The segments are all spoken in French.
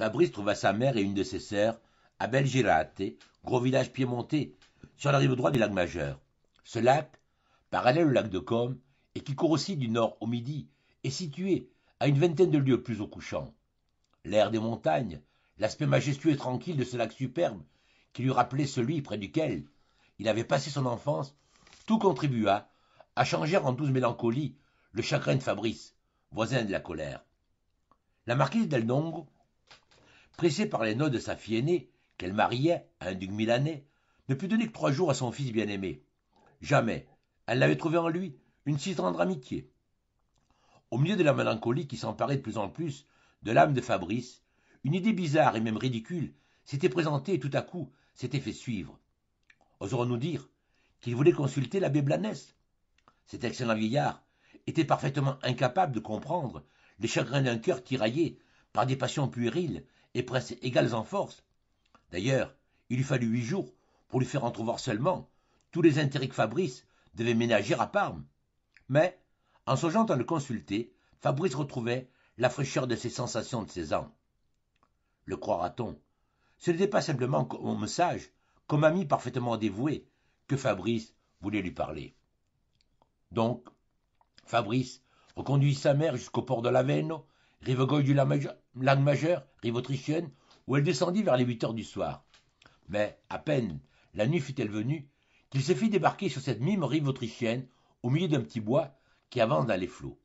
Fabrice trouva sa mère et une de ses sœurs à Belgirate, gros village piémontais, sur la rive droite du lac Majeur. Ce lac, parallèle au lac de Com, et qui court aussi du nord au midi, est situé à une vingtaine de lieues plus au couchant. L'air des montagnes, l'aspect majestueux et tranquille de ce lac superbe, qui lui rappelait celui près duquel il avait passé son enfance, tout contribua à changer en douce mélancolie le chagrin de Fabrice, voisin de la colère. La marquise pressée par les noces de sa fille aînée, qu'elle mariait à un duc milanais, ne put donner que trois jours à son fils bien-aimé. Jamais elle n'avait trouvé en lui une si tendre amitié. Au milieu de la mélancolie qui s'emparait de plus en plus de l'âme de Fabrice, une idée bizarre et même ridicule s'était présentée et tout à coup s'était fait suivre. Oserons-nous dire qu'il voulait consulter l'abbé Blanès? Cet excellent vieillard était parfaitement incapable de comprendre les chagrins d'un cœur tiraillé par des passions puériles et presque égales en force. D'ailleurs, il lui fallut huit jours pour lui faire entrevoir seulement tous les intérêts que Fabrice devait ménager à Parme. Mais, en songeant à le consulter, Fabrice retrouvait la fraîcheur de ses sensations de seize ans. Le croira-t-on? Ce n'était pas simplement comme sage, comme ami parfaitement dévoué, que Fabrice voulait lui parler. Donc, Fabrice reconduit sa mère jusqu'au port de l'Aveno, rive gauche du lac majeur, rive autrichienne, où elle descendit vers les huit heures du soir. Mais, à peine la nuit fut-elle venue, qu'il se fit débarquer sur cette mime rive autrichienne, au milieu d'un petit bois qui avance dans les flots.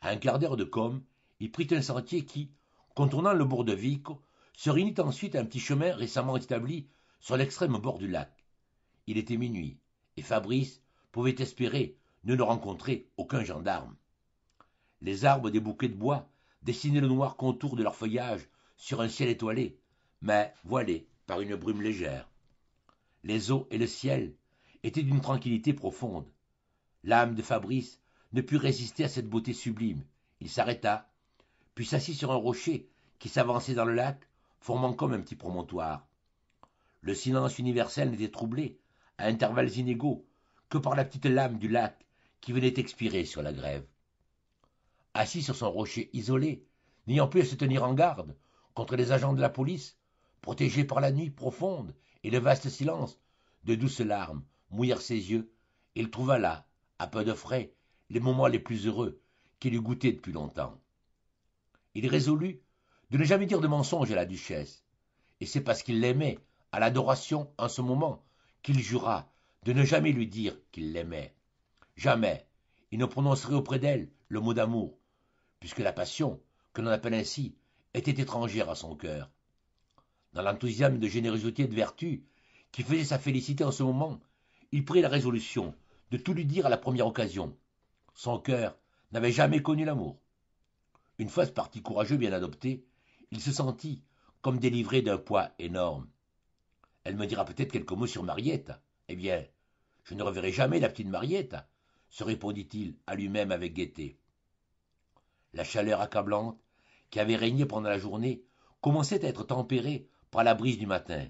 À un quart d'heure de com, il prit un sentier qui, contournant le bourg de Vico, se réunit ensuite à un petit chemin récemment établi sur l'extrême bord du lac. Il était minuit, et Fabrice pouvait espérer ne rencontrer aucun gendarme. Les arbres des bouquets de bois dessinaient le noir contour de leur feuillage sur un ciel étoilé, mais voilé par une brume légère. Les eaux et le ciel étaient d'une tranquillité profonde. L'âme de Fabrice ne put résister à cette beauté sublime. Il s'arrêta, puis s'assit sur un rocher qui s'avançait dans le lac, formant comme un petit promontoire. Le silence universel n'était troublé, à intervalles inégaux, que par la petite lame du lac qui venait expirer sur la grève. Assis sur son rocher isolé, n'ayant pu se tenir en garde contre les agents de la police, protégé par la nuit profonde et le vaste silence, de douces larmes mouillèrent ses yeux, et il trouva là, à peu de frais, les moments les plus heureux qu'il eût goûtés depuis longtemps. Il résolut de ne jamais dire de mensonge à la duchesse, et c'est parce qu'il l'aimait, à l'adoration, en ce moment, qu'il jura de ne jamais lui dire qu'il l'aimait. Jamais il ne prononcerait auprès d'elle le mot d'amour, puisque la passion, que l'on appelle ainsi, était étrangère à son cœur. Dans l'enthousiasme de générosité et de vertu qui faisait sa félicité en ce moment, il prit la résolution de tout lui dire à la première occasion. Son cœur n'avait jamais connu l'amour. Une fois ce parti courageux bien adopté, il se sentit comme délivré d'un poids énorme. Elle me dira peut-être quelques mots sur Mariette. Eh bien, je ne reverrai jamais la petite Mariette, se répondit-il à lui-même avec gaieté. La chaleur accablante qui avait régné pendant la journée commençait à être tempérée par la brise du matin.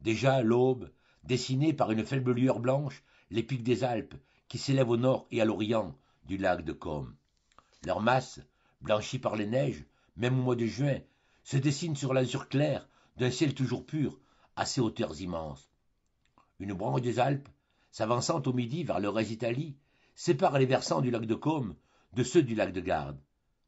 Déjà l'aube dessinait par une faible lueur blanche les pics des Alpes qui s'élèvent au nord et à l'orient du lac de Com. Leur masse, blanchie par les neiges, même au mois de juin, se dessine sur l'azur clair d'un ciel toujours pur à ces hauteurs immenses. Une branche des Alpes, s'avançant au midi vers le Italie, sépare les versants du lac de Côme de ceux du lac de Garde.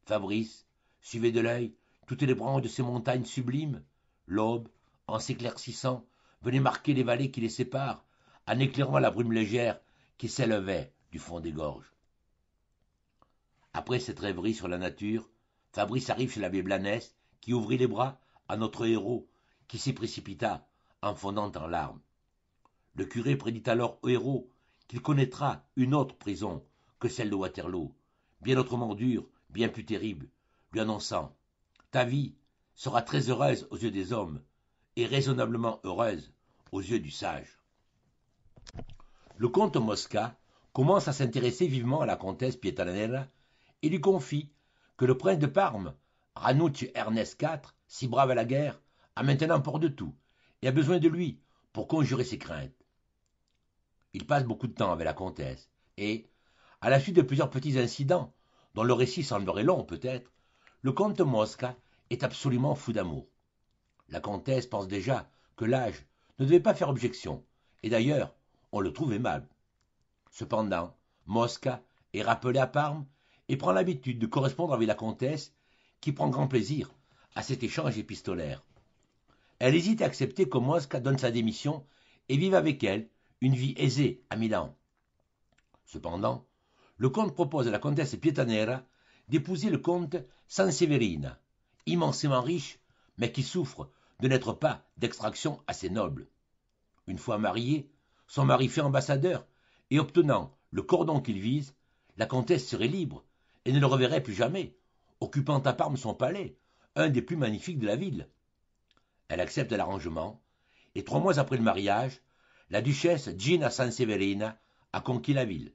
Fabrice suivait de l'œil toutes les branches de ces montagnes sublimes. L'aube, en s'éclaircissant, venait marquer les vallées qui les séparent, en éclairant la brume légère qui s'élevait du fond des gorges. Après cette rêverie sur la nature, Fabrice arrive chez l'abbé Blanès, qui ouvrit les bras à notre héros, qui s'y précipita, en fondant en larmes. Le curé prédit alors au héros qu'il connaîtra une autre prison que celle de Waterloo, bien autrement dure, bien plus terrible, lui annonçant Ta vie sera très heureuse aux yeux des hommes, et raisonnablement heureuse aux yeux du sage. Le comte Mosca commence à s'intéresser vivement à la comtesse Pietanella et lui confie que le prince de Parme, Ranucci Ernest IV, si brave à la guerre, a maintenant peur de tout et a besoin de lui pour conjurer ses craintes. Il passe beaucoup de temps avec la comtesse, et, à la suite de plusieurs petits incidents, dont le récit semblerait long peut-être, le comte Mosca est absolument fou d'amour. La comtesse pense déjà que l'âge ne devait pas faire objection, et d'ailleurs, on le trouve aimable. Cependant, Mosca est rappelé à Parme et prend l'habitude de correspondre avec la comtesse, qui prend grand plaisir à cet échange épistolaire. Elle hésite à accepter que Mosca donne sa démission et vive avec elle une vie aisée à Milan. Cependant, le comte propose à la comtesse Pietanera d'épouser le comte Sanseverina, immensément riche, mais qui souffre de n'être pas d'extraction assez noble. Une fois marié, son mari fait ambassadeur, et obtenant le cordon qu'il vise, la comtesse serait libre et ne le reverrait plus jamais, occupant à Parme son palais, un des plus magnifiques de la ville. Elle accepte l'arrangement, et trois mois après le mariage, la duchesse Gina Sanseverina a conquis la ville.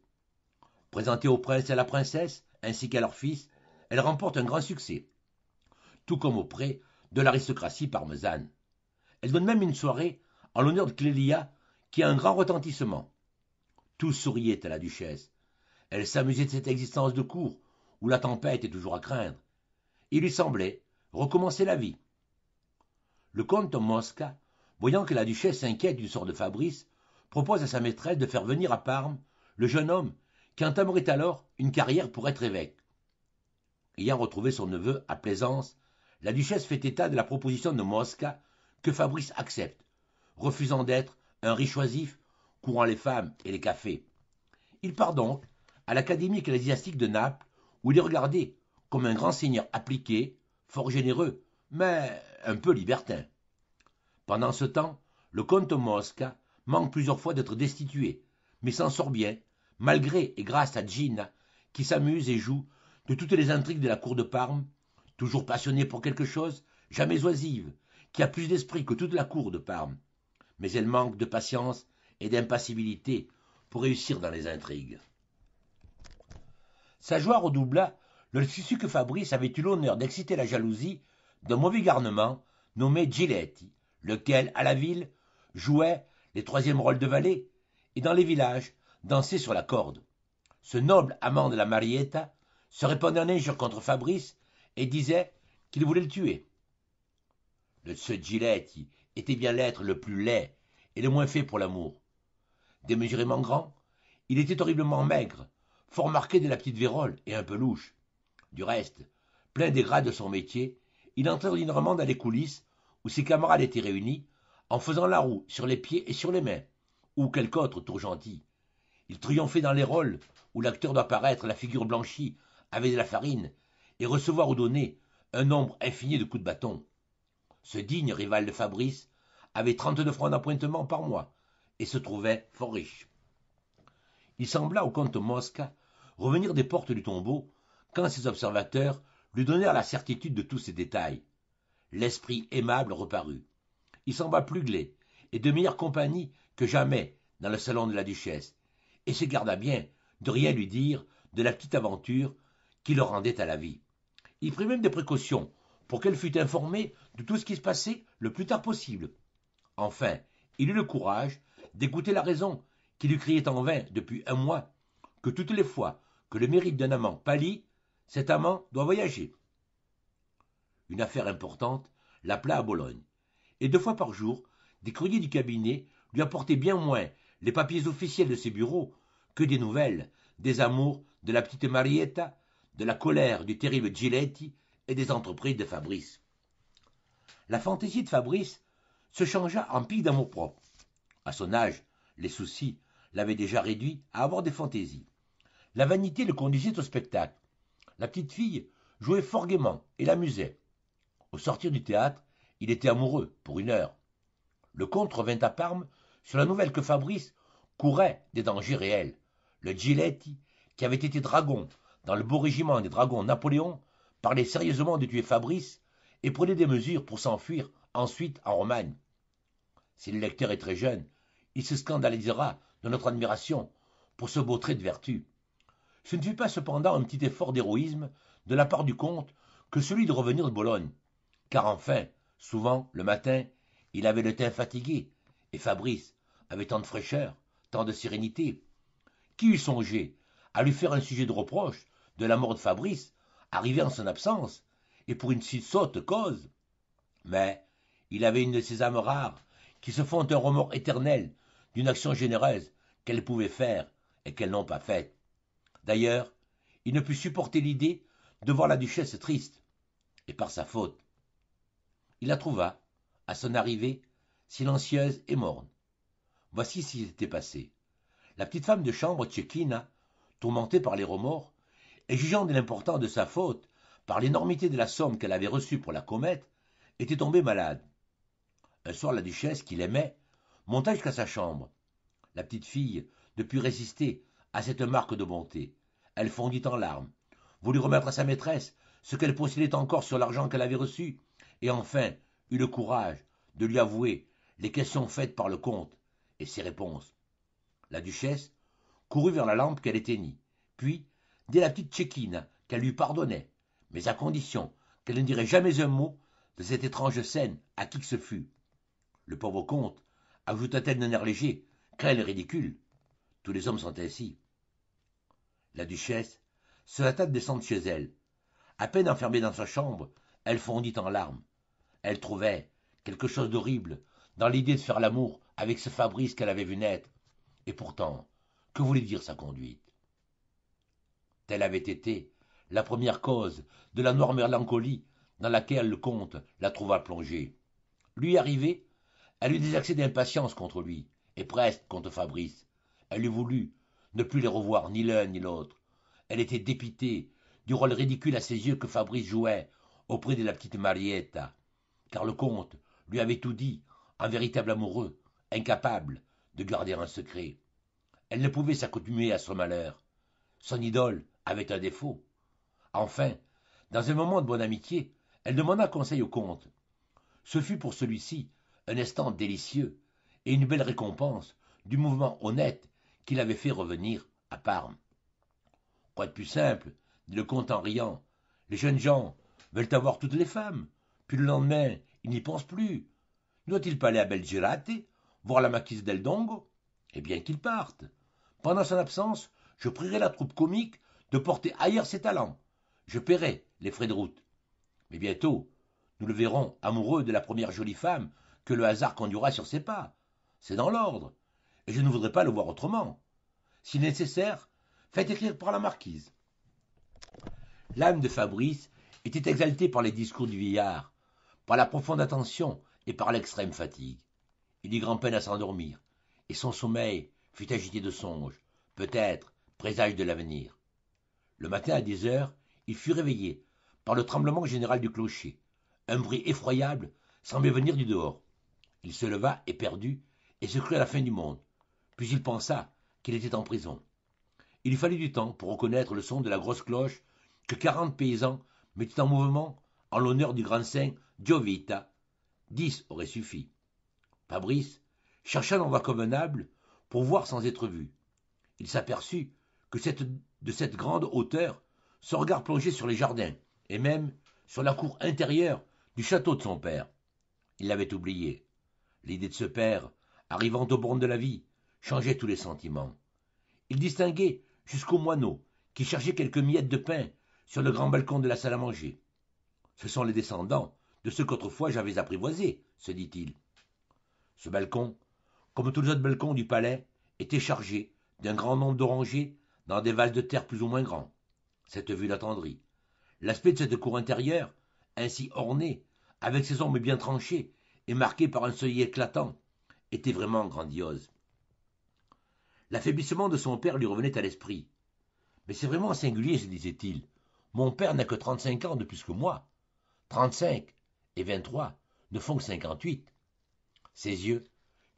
Présentée au prince et à la princesse, ainsi qu'à leur fils, elle remporte un grand succès, tout comme auprès de l'aristocratie parmesane. Elle donne même une soirée en l'honneur de Clélia, qui a un grand retentissement. Tous souriaient à la duchesse. Elle s'amusait de cette existence de cour, où la tempête est toujours à craindre. Il lui semblait recommencer la vie. Le comte Mosca, voyant que la duchesse s'inquiète du sort de Fabrice, propose à sa maîtresse de faire venir à Parme le jeune homme qui entamerait alors une carrière pour être évêque. Ayant retrouvé son neveu à Plaisance, la duchesse fait état de la proposition de Mosca que Fabrice accepte, refusant d'être un riche oisif courant les femmes et les cafés. Il part donc à l'Académie ecclésiastique de Naples, où il est regardé comme un grand seigneur appliqué, fort généreux, mais un peu libertin. Pendant ce temps, le comte Mosca manque plusieurs fois d'être destitué, mais s'en sort bien, malgré et grâce à Gina, qui s'amuse et joue de toutes les intrigues de la cour de Parme, toujours passionnée pour quelque chose, jamais oisive, qui a plus d'esprit que toute la cour de Parme. Mais elle manque de patience et d'impassibilité pour réussir dans les intrigues. Sa joie redoubla le tissu que Fabrice avait eu l'honneur d'exciter la jalousie d'un mauvais garnement nommé Giletti, lequel, à la ville, jouait les troisièmes rôles de valet et dans les villages dansait sur la corde. Ce noble amant de la Marietta se répandait en injures contre Fabrice et disait qu'il voulait le tuer. Le Giletti était bien l'être le plus laid et le moins fait pour l'amour. Démesurément grand, il était horriblement maigre, fort marqué de la petite vérole et un peu louche. Du reste, plein des grades de son métier, il entrait ordinairement dans les coulisses où ses camarades étaient réunis, en faisant la roue sur les pieds et sur les mains, ou quelque autre tour gentil. Il triomphait dans les rôles où l'acteur doit paraître la figure blanchie avec de la farine et recevoir ou donner un nombre infini de coups de bâton. Ce digne rival de Fabrice avait trente-deux francs d'appointement par mois et se trouvait fort riche. Il sembla au comte Mosca revenir des portes du tombeau quand ses observateurs lui donnèrent la certitude de tous ces détails. L'esprit aimable reparut. Il sembla plus gai et de meilleure compagnie que jamais dans le salon de la duchesse, et se garda bien de rien lui dire de la petite aventure qui le rendait à la vie. Il prit même des précautions pour qu'elle fût informée de tout ce qui se passait le plus tard possible. Enfin, il eut le courage d'écouter la raison qui lui criait en vain depuis un mois que toutes les fois que le mérite d'un amant pâlit, cet amant doit voyager. Une affaire importante l'appela à Bologne, et deux fois par jour, des courriers du cabinet lui apportaient bien moins les papiers officiels de ses bureaux que des nouvelles, des amours de la petite Marietta, de la colère du terrible Giletti et des entreprises de Fabrice. La fantaisie de Fabrice se changea en pique d'amour-propre. À son âge, les soucis l'avaient déjà réduit à avoir des fantaisies. La vanité le conduisait au spectacle. La petite fille jouait fort gaiement et l'amusait. Au sortir du théâtre, il était amoureux pour une heure. Le comte revint à Parme sur la nouvelle que Fabrice courait des dangers réels. Le Giletti, qui avait été dragon dans le beau régiment des dragons Napoléon, parlait sérieusement de tuer Fabrice et prenait des mesures pour s'enfuir ensuite en Romagne. Si le lecteur est très jeune, il se scandalisera de notre admiration pour ce beau trait de vertu. Ce ne fut pas cependant un petit effort d'héroïsme de la part du comte que celui de revenir de Bologne, car enfin, souvent, le matin, il avait le teint fatigué, et Fabrice avait tant de fraîcheur, tant de sérénité. Qui eût songé à lui faire un sujet de reproche de la mort de Fabrice, arrivé en son absence, et pour une si sotte cause? Mais il avait une de ces âmes rares qui se font un remords éternel d'une action généreuse qu'elles pouvaient faire et qu'elles n'ont pas faite. D'ailleurs, il ne put supporter l'idée de voir la duchesse triste, et par sa faute. Il la trouva, à son arrivée, silencieuse et morne. Voici ce qui s'était passé. La petite femme de chambre Tchékina, tourmentée par les remords, et jugeant de l'importance de sa faute par l'énormité de la somme qu'elle avait reçue pour la commettre, était tombée malade. Un soir, la duchesse, qui l'aimait, monta jusqu'à sa chambre. La petite fille ne put résister à cette marque de bonté. Elle fondit en larmes, voulut remettre à sa maîtresse ce qu'elle possédait encore sur l'argent qu'elle avait reçu, et enfin eut le courage de lui avouer les questions faites par le comte et ses réponses. La duchesse courut vers la lampe qu'elle éteignit, puis dit la petite Tchéquine qu'elle lui pardonnait, mais à condition qu'elle ne dirait jamais un mot de cette étrange scène à qui que ce fût. Le pauvre comte, ajouta-t-elle d'un air léger, craint le ridicule. Tous les hommes sont ainsi. La duchesse se hâta de descendre chez elle. À peine enfermée dans sa chambre, elle fondit en larmes. Elle trouvait quelque chose d'horrible dans l'idée de faire l'amour avec ce Fabrice qu'elle avait vu naître. Et pourtant, que voulait dire sa conduite? Telle avait été la première cause de la noire mélancolie dans laquelle le comte la trouva plongée. Lui arrivé, elle eut des accès d'impatience contre lui, et presque contre Fabrice. Elle eût voulu ne plus les revoir ni l'un ni l'autre. Elle était dépitée du rôle ridicule à ses yeux que Fabrice jouait auprès de la petite Marietta, car le comte lui avait tout dit, un véritable amoureux, incapable de garder un secret. Elle ne pouvait s'accoutumer à son malheur. Son idole avait un défaut. Enfin, dans un moment de bonne amitié, elle demanda conseil au comte. Ce fut pour celui-ci un instant délicieux et une belle récompense du mouvement honnête qu'il avait fait revenir à Parme. Quoi de plus simple, dit le comte en riant. Les jeunes gens veulent avoir toutes les femmes, puis le lendemain, ils n'y pensent plus. Doit-il pas aller à voir la marquise del Dongo Eh bien qu'il parte. Pendant son absence, je prierai la troupe comique de porter ailleurs ses talents. Je paierai les frais de route. Mais bientôt, nous le verrons amoureux de la première jolie femme que le hasard conduira sur ses pas. C'est dans l'ordre, et je ne voudrais pas le voir autrement. Si nécessaire, faites écrire par la marquise. L'âme de Fabrice était exaltée par les discours du vieillard, par la profonde attention et par l'extrême fatigue. Il eut grand-peine à s'endormir, et son sommeil fut agité de songes, peut-être présage de l'avenir. Le matin à dix heures, il fut réveillé par le tremblement général du clocher. Un bruit effroyable semblait venir du dehors. Il se leva éperdu et se crut à la fin du monde. Puis il pensa qu'il était en prison. Il fallut du temps pour reconnaître le son de la grosse cloche que quarante paysans mettaient en mouvement en l'honneur du grand saint Giovita. Dix auraient suffi. Fabrice chercha l'endroit convenable pour voir sans être vu. Il s'aperçut que de cette grande hauteur, son regard plongeait sur les jardins, et même sur la cour intérieure du château de son père. Il l'avait oublié. L'idée de ce père, arrivant au bornes de la vie, changeait tous les sentiments. Il distinguait jusqu'au moineau qui cherchait quelques miettes de pain sur le grand balcon de la salle à manger. Ce sont les descendants de ceux qu'autrefois j'avais apprivoisés, se dit-il. Ce balcon, comme tous les autres balcons du palais, était chargé d'un grand nombre d'orangers dans des vases de terre plus ou moins grands. Cette vue l'attendrit. L'aspect de cette cour intérieure, ainsi ornée, avec ses ombres bien tranchées et marquée par un seuil éclatant, était vraiment grandiose. L'affaiblissement de son père lui revenait à l'esprit. Mais c'est vraiment singulier, se disait-il. Mon père n'a que trente-cinq ans de plus que moi. Trente-cinq et vingt-trois ne font que cinquante-huit. Ses yeux,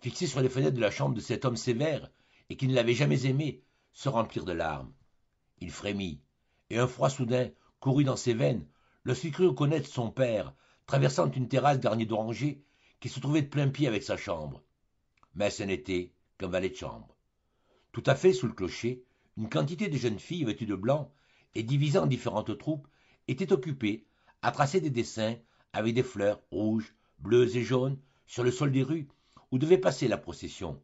fixés sur les fenêtres de la chambre de cet homme sévère et qui ne l'avait jamais aimé, se remplirent de larmes. Il frémit, et un froid soudain courut dans ses veines lorsqu'il crut reconnaître son père traversant une terrasse garnie d'orangers qui se trouvait de plein pied avec sa chambre. Mais ce n'était qu'un valet de chambre. Tout à fait sous le clocher, une quantité de jeunes filles vêtues de blanc et divisées en différentes troupes étaient occupées à tracer des dessins avec des fleurs rouges, bleues et jaunes sur le sol des rues où devait passer la procession.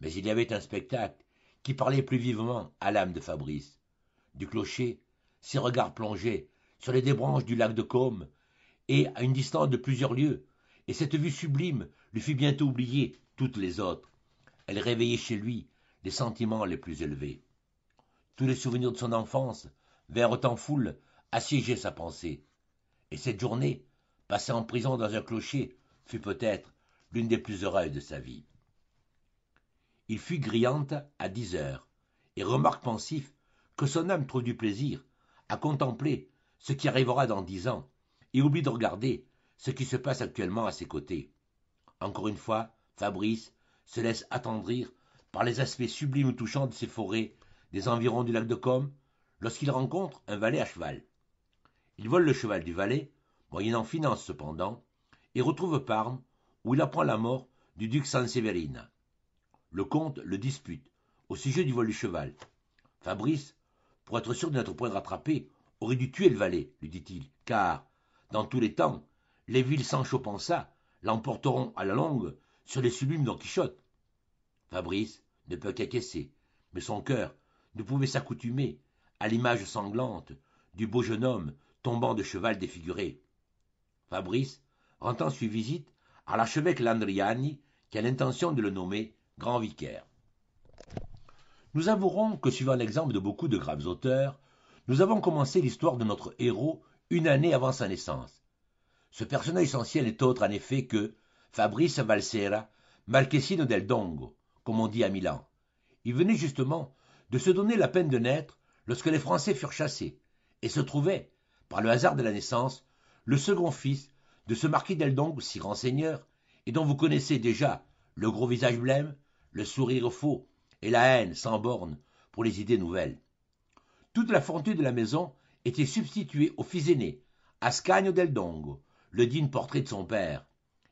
Mais il y avait un spectacle qui parlait plus vivement à l'âme de Fabrice. Du clocher, ses regards plongeaient sur les débranches du lac de Côme, et à une distance de plusieurs lieues, et cette vue sublime lui fit bientôt oublier toutes les autres. Elle réveillait chez lui les sentiments les plus élevés. Tous les souvenirs de son enfance vinrent en foule assiéger sa pensée, et cette journée, passée en prison dans un clocher, fut peut-être l'une des plus heureuses de sa vie. Il fut grillante à dix heures, et remarque pensif que son âme trouve du plaisir à contempler ce qui arrivera dans dix ans, et oublie de regarder ce qui se passe actuellement à ses côtés. Encore une fois, Fabrice se laisse attendrir par les aspects sublimes ou touchants de ces forêts des environs du lac de Côme lorsqu'il rencontre un valet à cheval. Il vole le cheval du valet, moyennant finance cependant, et retrouve Parme, où il apprend la mort du duc Sanseverina. Le comte le dispute au sujet du vol du cheval. Fabrice, pour être sûr de n'être point rattrapé, aurait dû tuer le valet, lui dit-il, car, dans tous les temps, les villes Sancho pensa l'emporteront à la longue sur les sublimes Don Quichotte. Fabrice ne peut qu'acquiescer, mais son cœur ne pouvait s'accoutumer à l'image sanglante du beau jeune homme tombant de cheval défiguré. Fabrice rend ensuite visite à l'archevêque Landriani qui a l'intention de le nommer grand vicaire. Nous avouerons que, suivant l'exemple de beaucoup de graves auteurs, nous avons commencé l'histoire de notre héros une année avant sa naissance. Ce personnage essentiel n'est autre en effet que Fabrice Valsera, Marquesino del Dongo, comme on dit à Milan. Il venait justement de se donner la peine de naître lorsque les Français furent chassés, et se trouvait, par le hasard de la naissance, le second fils de ce marquis del Dongo si grand seigneur, et dont vous connaissez déjà le gros visage blême, le sourire faux et la haine sans borne pour les idées nouvelles. Toute la fortune de la maison était substituée au fils aîné, Ascanio Dongo, le digne portrait de son père.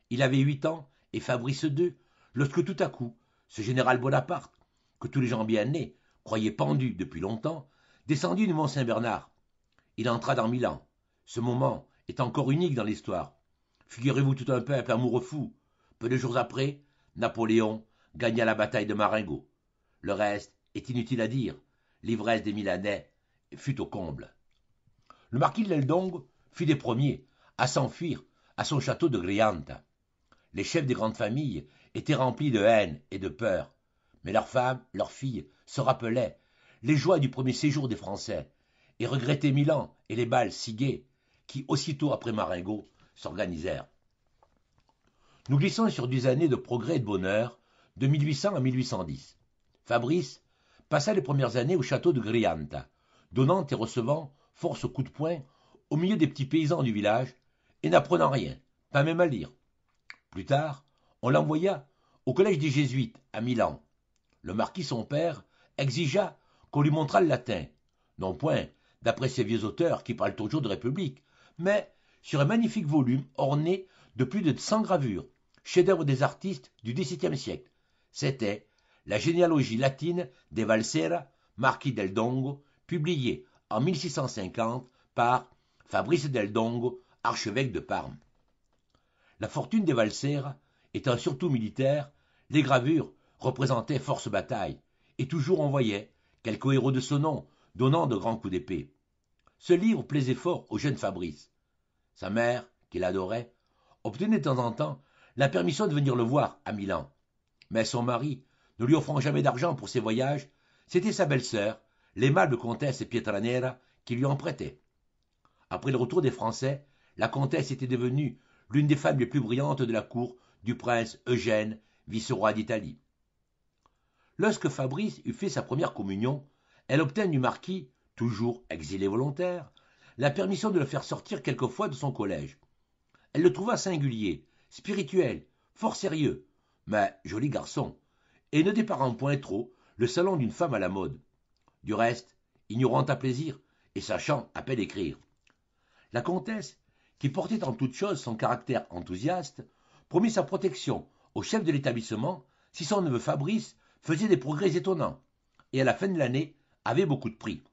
Il avait huit ans et Fabrice deux, lorsque tout à coup, ce général Bonaparte, que tous les gens bien nés croyaient pendu depuis longtemps, descendit du Mont Saint-Bernard. Il entra dans Milan. Ce moment est encore unique dans l'histoire. Figurez-vous tout un peuple amoureux fou. Peu de jours après, Napoléon gagna la bataille de Marengo. Le reste est inutile à dire. L'ivresse des Milanais fut au comble. Le marquis de l'Eldong fut des premiers à s'enfuir à son château de Grianta. Les chefs des grandes familles étaient remplis de haine et de peur, mais leurs femmes, leurs filles se rappelaient les joies du premier séjour des Français et regrettaient Milan et les balles si gaies qui, aussitôt après Marengo, s'organisèrent. Nous glissons sur dix années de progrès et de bonheur, de 1800 à 1810. Fabrice passa les premières années au château de Grianta, donnant et recevant force coups de poing au milieu des petits paysans du village et n'apprenant rien, pas même à lire. Plus tard, on l'envoya au collège des Jésuites à Milan. Le marquis son père exigea qu'on lui montrât le latin, non point d'après ces vieux auteurs qui parlent toujours de République, mais sur un magnifique volume orné de plus de cent gravures chef-d'œuvre des artistes du XVIIe siècle. C'était la généalogie latine des Valsera, marquis del Dongo, publiée en 1650 par Fabrice del Dongo, archevêque de Parme. La fortune des Valsera étant surtout militaire, les gravures représentaient force bataille, et toujours on voyait quelques héros de ce nom donnant de grands coups d'épée. Ce livre plaisait fort au jeune Fabrice. Sa mère, qu'il adorait, obtenait de temps en temps la permission de venir le voir à Milan. Mais son mari, ne lui offrant jamais d'argent pour ses voyages, c'était sa belle-sœur, l'aimable comtesse Pietranera, qui lui en prêtait. Après le retour des Français, la comtesse était devenue l'une des femmes les plus brillantes de la cour du prince Eugène, vice-roi d'Italie. Lorsque Fabrice eut fait sa première communion, elle obtint du marquis, toujours exilé volontaire, la permission de le faire sortir quelquefois de son collège. Elle le trouva singulier, spirituel, fort sérieux, mais joli garçon, et ne déparant point trop le salon d'une femme à la mode. Du reste, ignorant à plaisir et sachant à peine écrire. La comtesse, qui portait en toute chose son caractère enthousiaste, promit sa protection au chef de l'établissement si son neveu Fabrice faisait des progrès étonnants, et à la fin de l'année avait beaucoup de prix.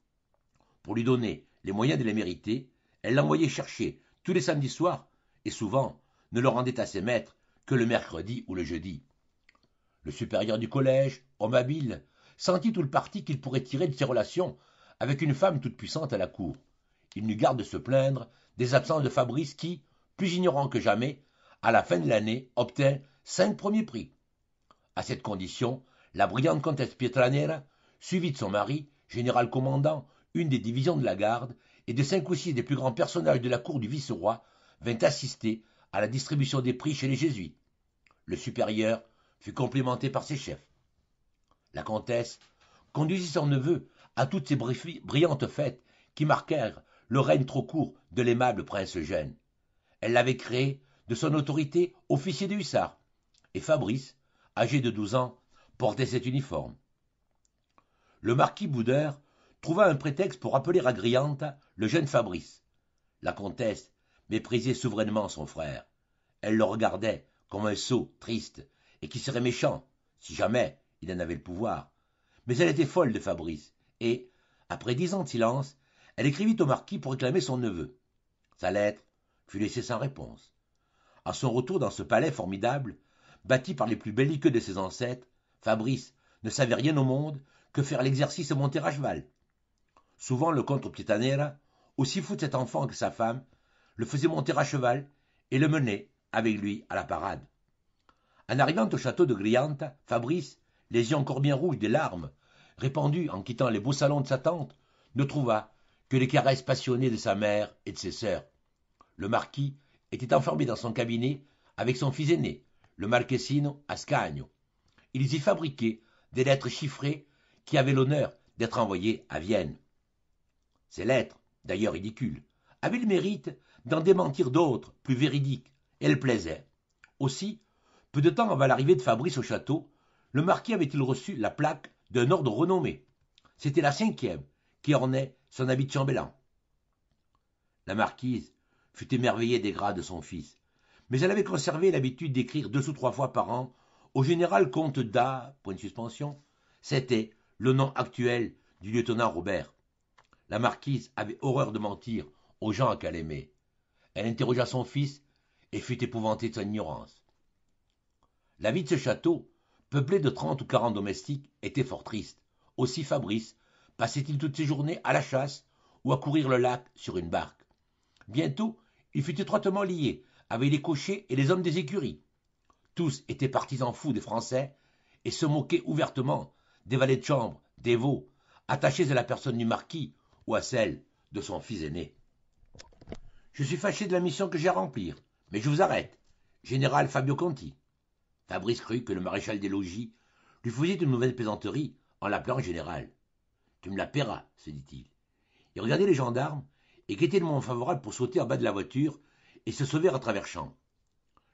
Pour lui donner les moyens de les mériter, elle l'envoyait chercher tous les samedis soirs, et souvent ne le rendait à ses maîtres que le mercredi ou le jeudi. Le supérieur du collège, homme habile, sentit tout le parti qu'il pourrait tirer de ses relations avec une femme toute puissante à la cour. il n'eut garde de se plaindre des absences de Fabrice qui, plus ignorant que jamais, à la fin de l'année, obtint cinq premiers prix. À cette condition, la brillante comtesse Pietranera, suivie de son mari, général commandant une des divisions de la garde, et de cinq ou six des plus grands personnages de la cour du vice-roi, vint assister à la distribution des prix chez les jésuites. Le supérieur fut complimenté par ses chefs. La comtesse conduisit son neveu à toutes ces brillantes fêtes qui marquèrent le règne trop court de l'aimable prince Eugène. Elle l'avait créé de son autorité officier de hussards, et Fabrice, âgé de douze ans, portait cet uniforme. Le marquis Boudeur trouva un prétexte pour appeler à Griante le jeune Fabrice. La comtesse méprisait souverainement son frère. Elle le regardait comme un sot triste et qui serait méchant si jamais il en avait le pouvoir. Mais elle était folle de Fabrice et, après dix ans de silence, elle écrivit au marquis pour réclamer son neveu. Sa lettre fut laissée sans réponse. À son retour dans ce palais formidable, bâti par les plus belliqueux de ses ancêtres, Fabrice ne savait rien au monde que faire l'exercice monter à cheval. Souvent le comte Pietanera, aussi fou de cet enfant que sa femme, le faisait monter à cheval et le menait avec lui à la parade. En arrivant au château de Griante, Fabrice, les yeux encore bien rouges des larmes, répandus en quittant les beaux salons de sa tante, ne trouva que les caresses passionnées de sa mère et de ses sœurs. Le marquis était enfermé dans son cabinet avec son fils aîné, le marquesino Ascagno. Ils y fabriquaient des lettres chiffrées qui avaient l'honneur d'être envoyées à Vienne. Ces lettres, d'ailleurs ridicules, avaient le mérite d'en démentir d'autres, plus véridiques, elles plaisaient. Aussi, peu de temps avant l'arrivée de Fabrice au château, le marquis avait-il reçu la plaque d'un ordre renommé. C'était la cinquième qui ornait son habit de chambellan. La marquise fut émerveillée des grades de son fils, mais elle avait conservé l'habitude d'écrire deux ou trois fois par an au général comte d'A, point de suspension. C'était le nom actuel du lieutenant Robert. La marquise avait horreur de mentir aux gens qu'elle aimait. Elle interrogea son fils et fut épouvantée de son ignorance. La vie de ce château, peuplé de trente ou quarante domestiques, était fort triste. Aussi Fabrice passait-il toutes ses journées à la chasse ou à courir le lac sur une barque. Bientôt, il fut étroitement lié avec les cochers et les hommes des écuries. Tous étaient partisans fous des Français et se moquaient ouvertement des valets de chambre, des veaux, attachés à la personne du marquis celle de son fils aîné. Je suis fâché de la mission que j'ai à remplir, mais je vous arrête. Général Fabio Conti. Fabrice crut que le maréchal des logis lui faisait une nouvelle plaisanterie en l'appelant général. Tu me la paieras, se dit-il. Il regardait les gendarmes et guettait le moment favorable pour sauter en bas de la voiture et se sauver à travers champs.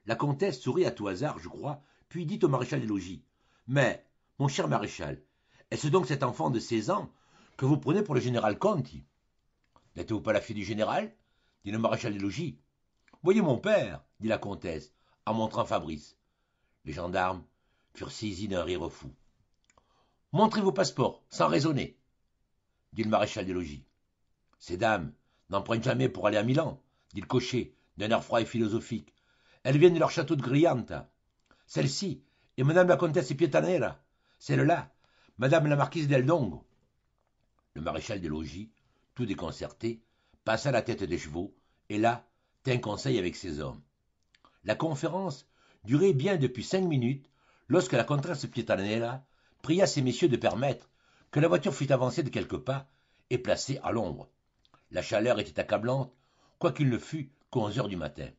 La comtesse sourit à tout hasard, je crois, puis dit au maréchal des logis Mais, mon cher maréchal, est-ce donc cet enfant de seize ans que vous prenez pour le général Conti N'êtes-vous pas la fille du général? dit le maréchal des logis. Voyez mon père, dit la comtesse, en montrant Fabrice. Les gendarmes furent saisis d'un rire fou. Montrez vos passeports, sans raisonner, dit le maréchal des logis. Ces dames n'en prennent jamais pour aller à Milan, dit le cocher, d'un air froid et philosophique. Elles viennent de leur château de Grianta. Celle-ci est madame la comtesse Pietanera. Celle-là, madame la marquise del Dongo. Le maréchal des logis, tout déconcerté, passa la tête des chevaux, et là, tint conseil avec ses hommes. La conférence durait bien depuis cinq minutes, lorsque la comtesse Pietanera pria ces messieurs de permettre que la voiture fût avancée de quelques pas et placée à l'ombre. La chaleur était accablante, quoiqu'il ne fût qu'onze heures du matin.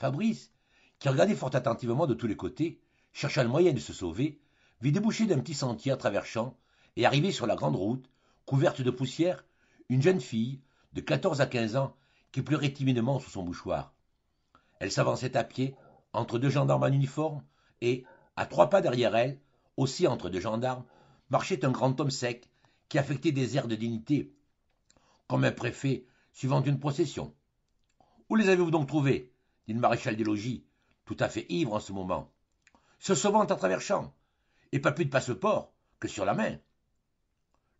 Fabrice, qui regardait fort attentivement de tous les côtés, chercha le moyen de se sauver, vit déboucher d'un petit sentier à travers champs et arriver sur la grande route, couverte de poussière, une jeune fille de quatorze à quinze ans qui pleurait timidement sous son mouchoir. Elle s'avançait à pied entre deux gendarmes en uniforme et, à trois pas derrière elle, aussi entre deux gendarmes, marchait un grand homme sec qui affectait des airs de dignité, comme un préfet suivant une procession. Où les avez-vous donc trouvés? dit le maréchal des logis, tout à fait ivre en ce moment. Se sauvant à travers champs, et pas plus de passeport que sur la main.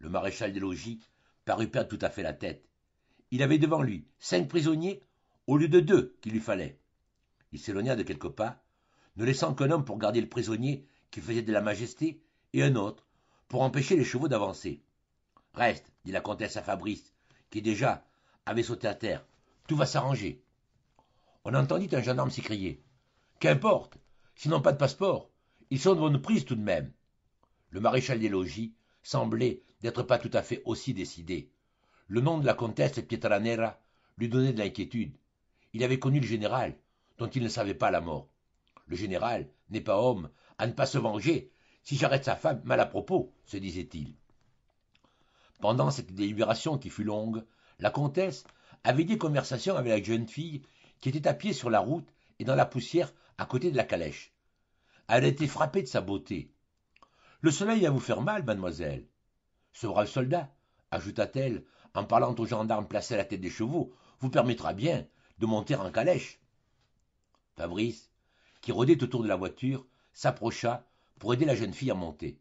Le maréchal des logis parut perdre tout à fait la tête. Il avait devant lui cinq prisonniers au lieu de deux qu'il lui fallait. Il s'éloigna de quelques pas, ne laissant qu'un homme pour garder le prisonnier qui faisait de la majesté, et un autre pour empêcher les chevaux d'avancer. Reste, dit la comtesse à Fabrice, qui déjà avait sauté à terre. Tout va s'arranger. On entendit un gendarme s'écrier. Qu'importe, s'ils n'ont pas de passeport, ils sont de bonne prise tout de même. Le maréchal des logis semblait n'être pas tout à fait aussi décidé. Le nom de la comtesse Pietranera lui donnait de l'inquiétude. Il avait connu le général, dont il ne savait pas la mort. Le général n'est pas homme à ne pas se venger si j'arrête sa femme mal à propos, se disait-il. Pendant cette délibération qui fut longue, la comtesse avait des conversations avec la jeune fille qui était à pied sur la route et dans la poussière à côté de la calèche. Elle était frappée de sa beauté. Le soleil va vous faire mal, mademoiselle. Ce brave soldat, ajouta-t-elle, en parlant au gendarme placé à la tête des chevaux, vous permettra bien de monter en calèche. Fabrice, qui rôdait autour de la voiture, s'approcha pour aider la jeune fille à monter.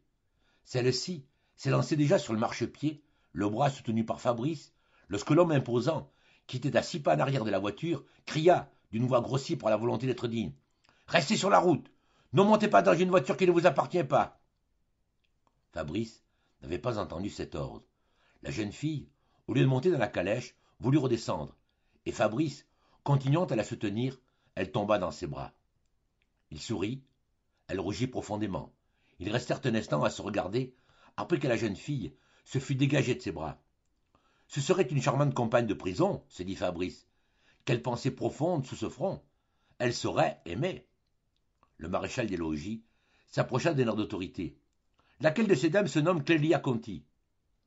Celle-ci s'élançait déjà sur le marchepied, le bras soutenu par Fabrice, lorsque l'homme imposant, qui était à six pas en arrière de la voiture, cria, d'une voix grossie par la volonté d'être digne. Restez sur la route. Ne montez pas dans une voiture qui ne vous appartient pas. Fabrice n'avait pas entendu cet ordre. La jeune fille, au lieu de monter dans la calèche, voulut redescendre, et Fabrice, continuant à la soutenir, elle tomba dans ses bras. Il sourit, elle rougit profondément. Ils restèrent un instant à se regarder, après que la jeune fille se fut dégagée de ses bras. Ce serait une charmante compagne de prison, se dit Fabrice. Quelle pensée profonde sous ce front. Elle saurait aimer. Le maréchal des logis s'approcha d'un air d'autorité. Laquelle de ces dames se nomme Clélia Conti?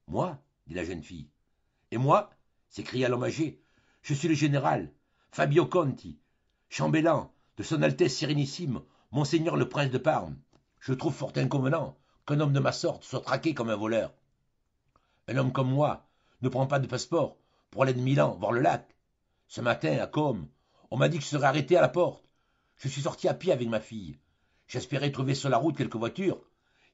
Moi, dit la jeune fille. Et moi s'écria l'homme âgé. Je suis le général, Fabio Conti, chambellan de son Altesse Sérénissime, Monseigneur le Prince de Parme. Je trouve fort inconvenant qu'un homme de ma sorte soit traqué comme un voleur. Un homme comme moi ne prend pas de passeport pour aller de Milan voir le lac. Ce matin, à Com, on m'a dit que je serais arrêté à la porte. Je suis sorti à pied avec ma fille. J'espérais trouver sur la route quelques voitures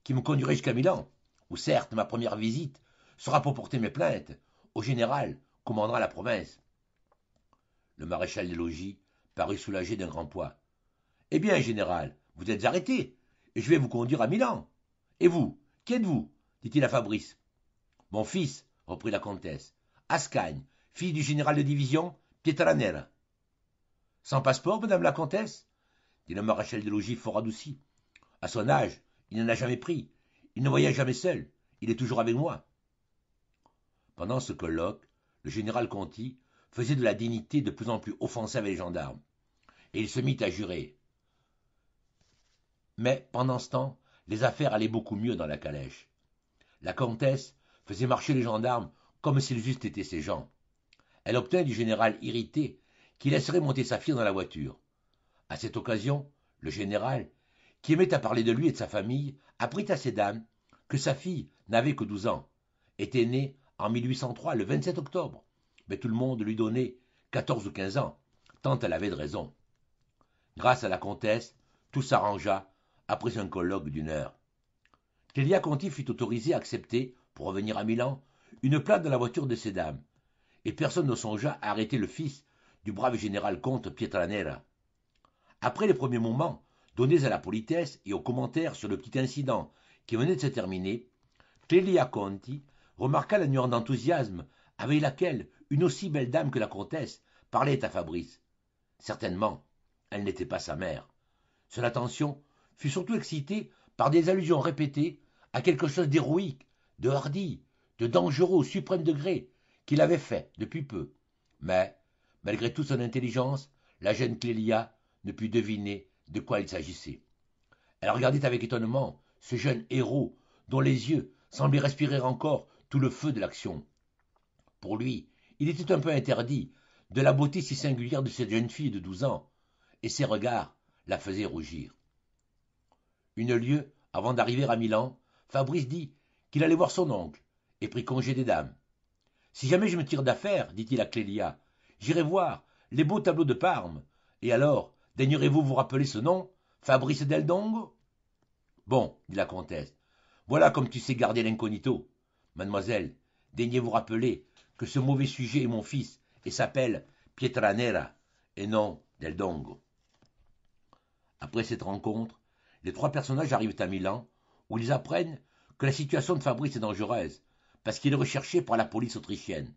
qui me conduiraient jusqu'à Milan, où certes ma première visite sera pour porter mes plaintes au général commandera la province. Le maréchal des logis parut soulagé d'un grand poids. Eh bien, général, vous êtes arrêté, et je vais vous conduire à Milan. Et vous, qui êtes-vous? dit-il à Fabrice. Mon fils, reprit la comtesse. Ascagne, fille du général de division, Pietranera. Sans passeport, madame la comtesse? dit le maréchal des logis fort adouci. À son âge, il n'en a jamais pris. Il ne voyage jamais seul. Il est toujours avec moi. Pendant ce colloque, le général Conti faisait de la dignité de plus en plus offensée avec les gendarmes, et il se mit à jurer. Mais pendant ce temps, les affaires allaient beaucoup mieux dans la calèche. La comtesse faisait marcher les gendarmes comme s'ils eussent été ses gens. Elle obtint du général irrité qu'il laisserait monter sa fille dans la voiture. À cette occasion, le général, qui aimait à parler de lui et de sa famille, apprit à ces dames que sa fille n'avait que douze ans, était née en 1803, le 27 octobre, mais tout le monde lui donnait quatorze ou quinze ans, tant elle avait de raison. Grâce à la comtesse, tout s'arrangea après un colloque d'une heure. Clélia Conti fut autorisée à accepter, pour revenir à Milan, une place dans la voiture de ces dames, et personne ne songea à arrêter le fils du brave général comte Pietranera. Après les premiers moments donnés à la politesse et aux commentaires sur le petit incident qui venait de se terminer, Clélia Conti remarqua la nuance d'enthousiasme avec laquelle une aussi belle dame que la comtesse parlait à Fabrice. Certainement, elle n'était pas sa mère. Son attention fut surtout excitée par des allusions répétées à quelque chose d'héroïque, de hardi, de dangereux au suprême degré, qu'il avait fait depuis peu. Mais, malgré toute son intelligence, la jeune Clélia ne put deviner de quoi il s'agissait? Elle regardait avec étonnement ce jeune héros dont les yeux semblaient respirer encore tout le feu de l'action. Pour lui, il était un peu interdit de la beauté si singulière de cette jeune fille de douze ans, et ses regards la faisaient rougir. Une lieue avant d'arriver à Milan, Fabrice dit qu'il allait voir son oncle et prit congé des dames. Si jamais je me tire d'affaire, dit-il à Clélia, j'irai voir les beaux tableaux de Parme, et alors daignerez-vous vous rappeler ce nom, Fabrice Del Dongo Bon, dit la comtesse, voilà comme tu sais garder l'incognito. Mademoiselle, daignez vous rappeler que ce mauvais sujet est mon fils et s'appelle Pietranera et non Del Dongo. Après cette rencontre, les trois personnages arrivent à Milan, où ils apprennent que la situation de Fabrice est dangereuse, parce qu'il est recherché par la police autrichienne.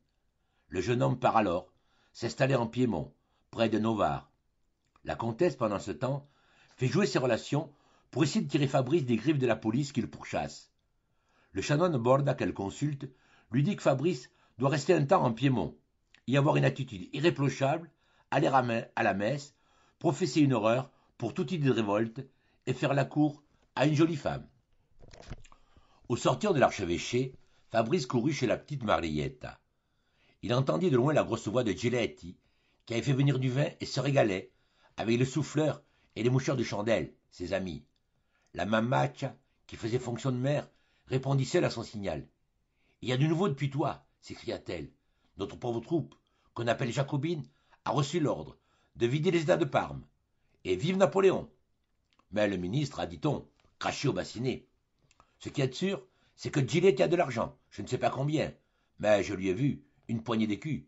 Le jeune homme part alors s'installer en Piémont, près de Novare. La comtesse, pendant ce temps, fait jouer ses relations pour essayer de tirer Fabrice des griffes de la police qui le pourchasse. Le chanoine Borda qu'elle consulte lui dit que Fabrice doit rester un temps en Piémont, y avoir une attitude irréprochable, aller à la messe, professer une horreur pour toute idée de révolte et faire la cour à une jolie femme. Au sortir de l'archevêché, Fabrice courut chez la petite Marietta. Il entendit de loin la grosse voix de Giletti, qui avait fait venir du vin et se régalait, avec le souffleur et les moucheurs de chandelle, ses amis. La mammacha, qui faisait fonction de mère, répondit seule à son signal. Il y a du nouveau depuis toi, s'écria-t-elle. Notre pauvre troupe, qu'on appelle Jacobine, a reçu l'ordre de vider les États de Parme. Et vive Napoléon Mais le ministre a, dit-on, craché au bassinet. Ce qui est sûr, c'est que Giletti a de l'argent, je ne sais pas combien, mais je lui ai vu une poignée d'écus.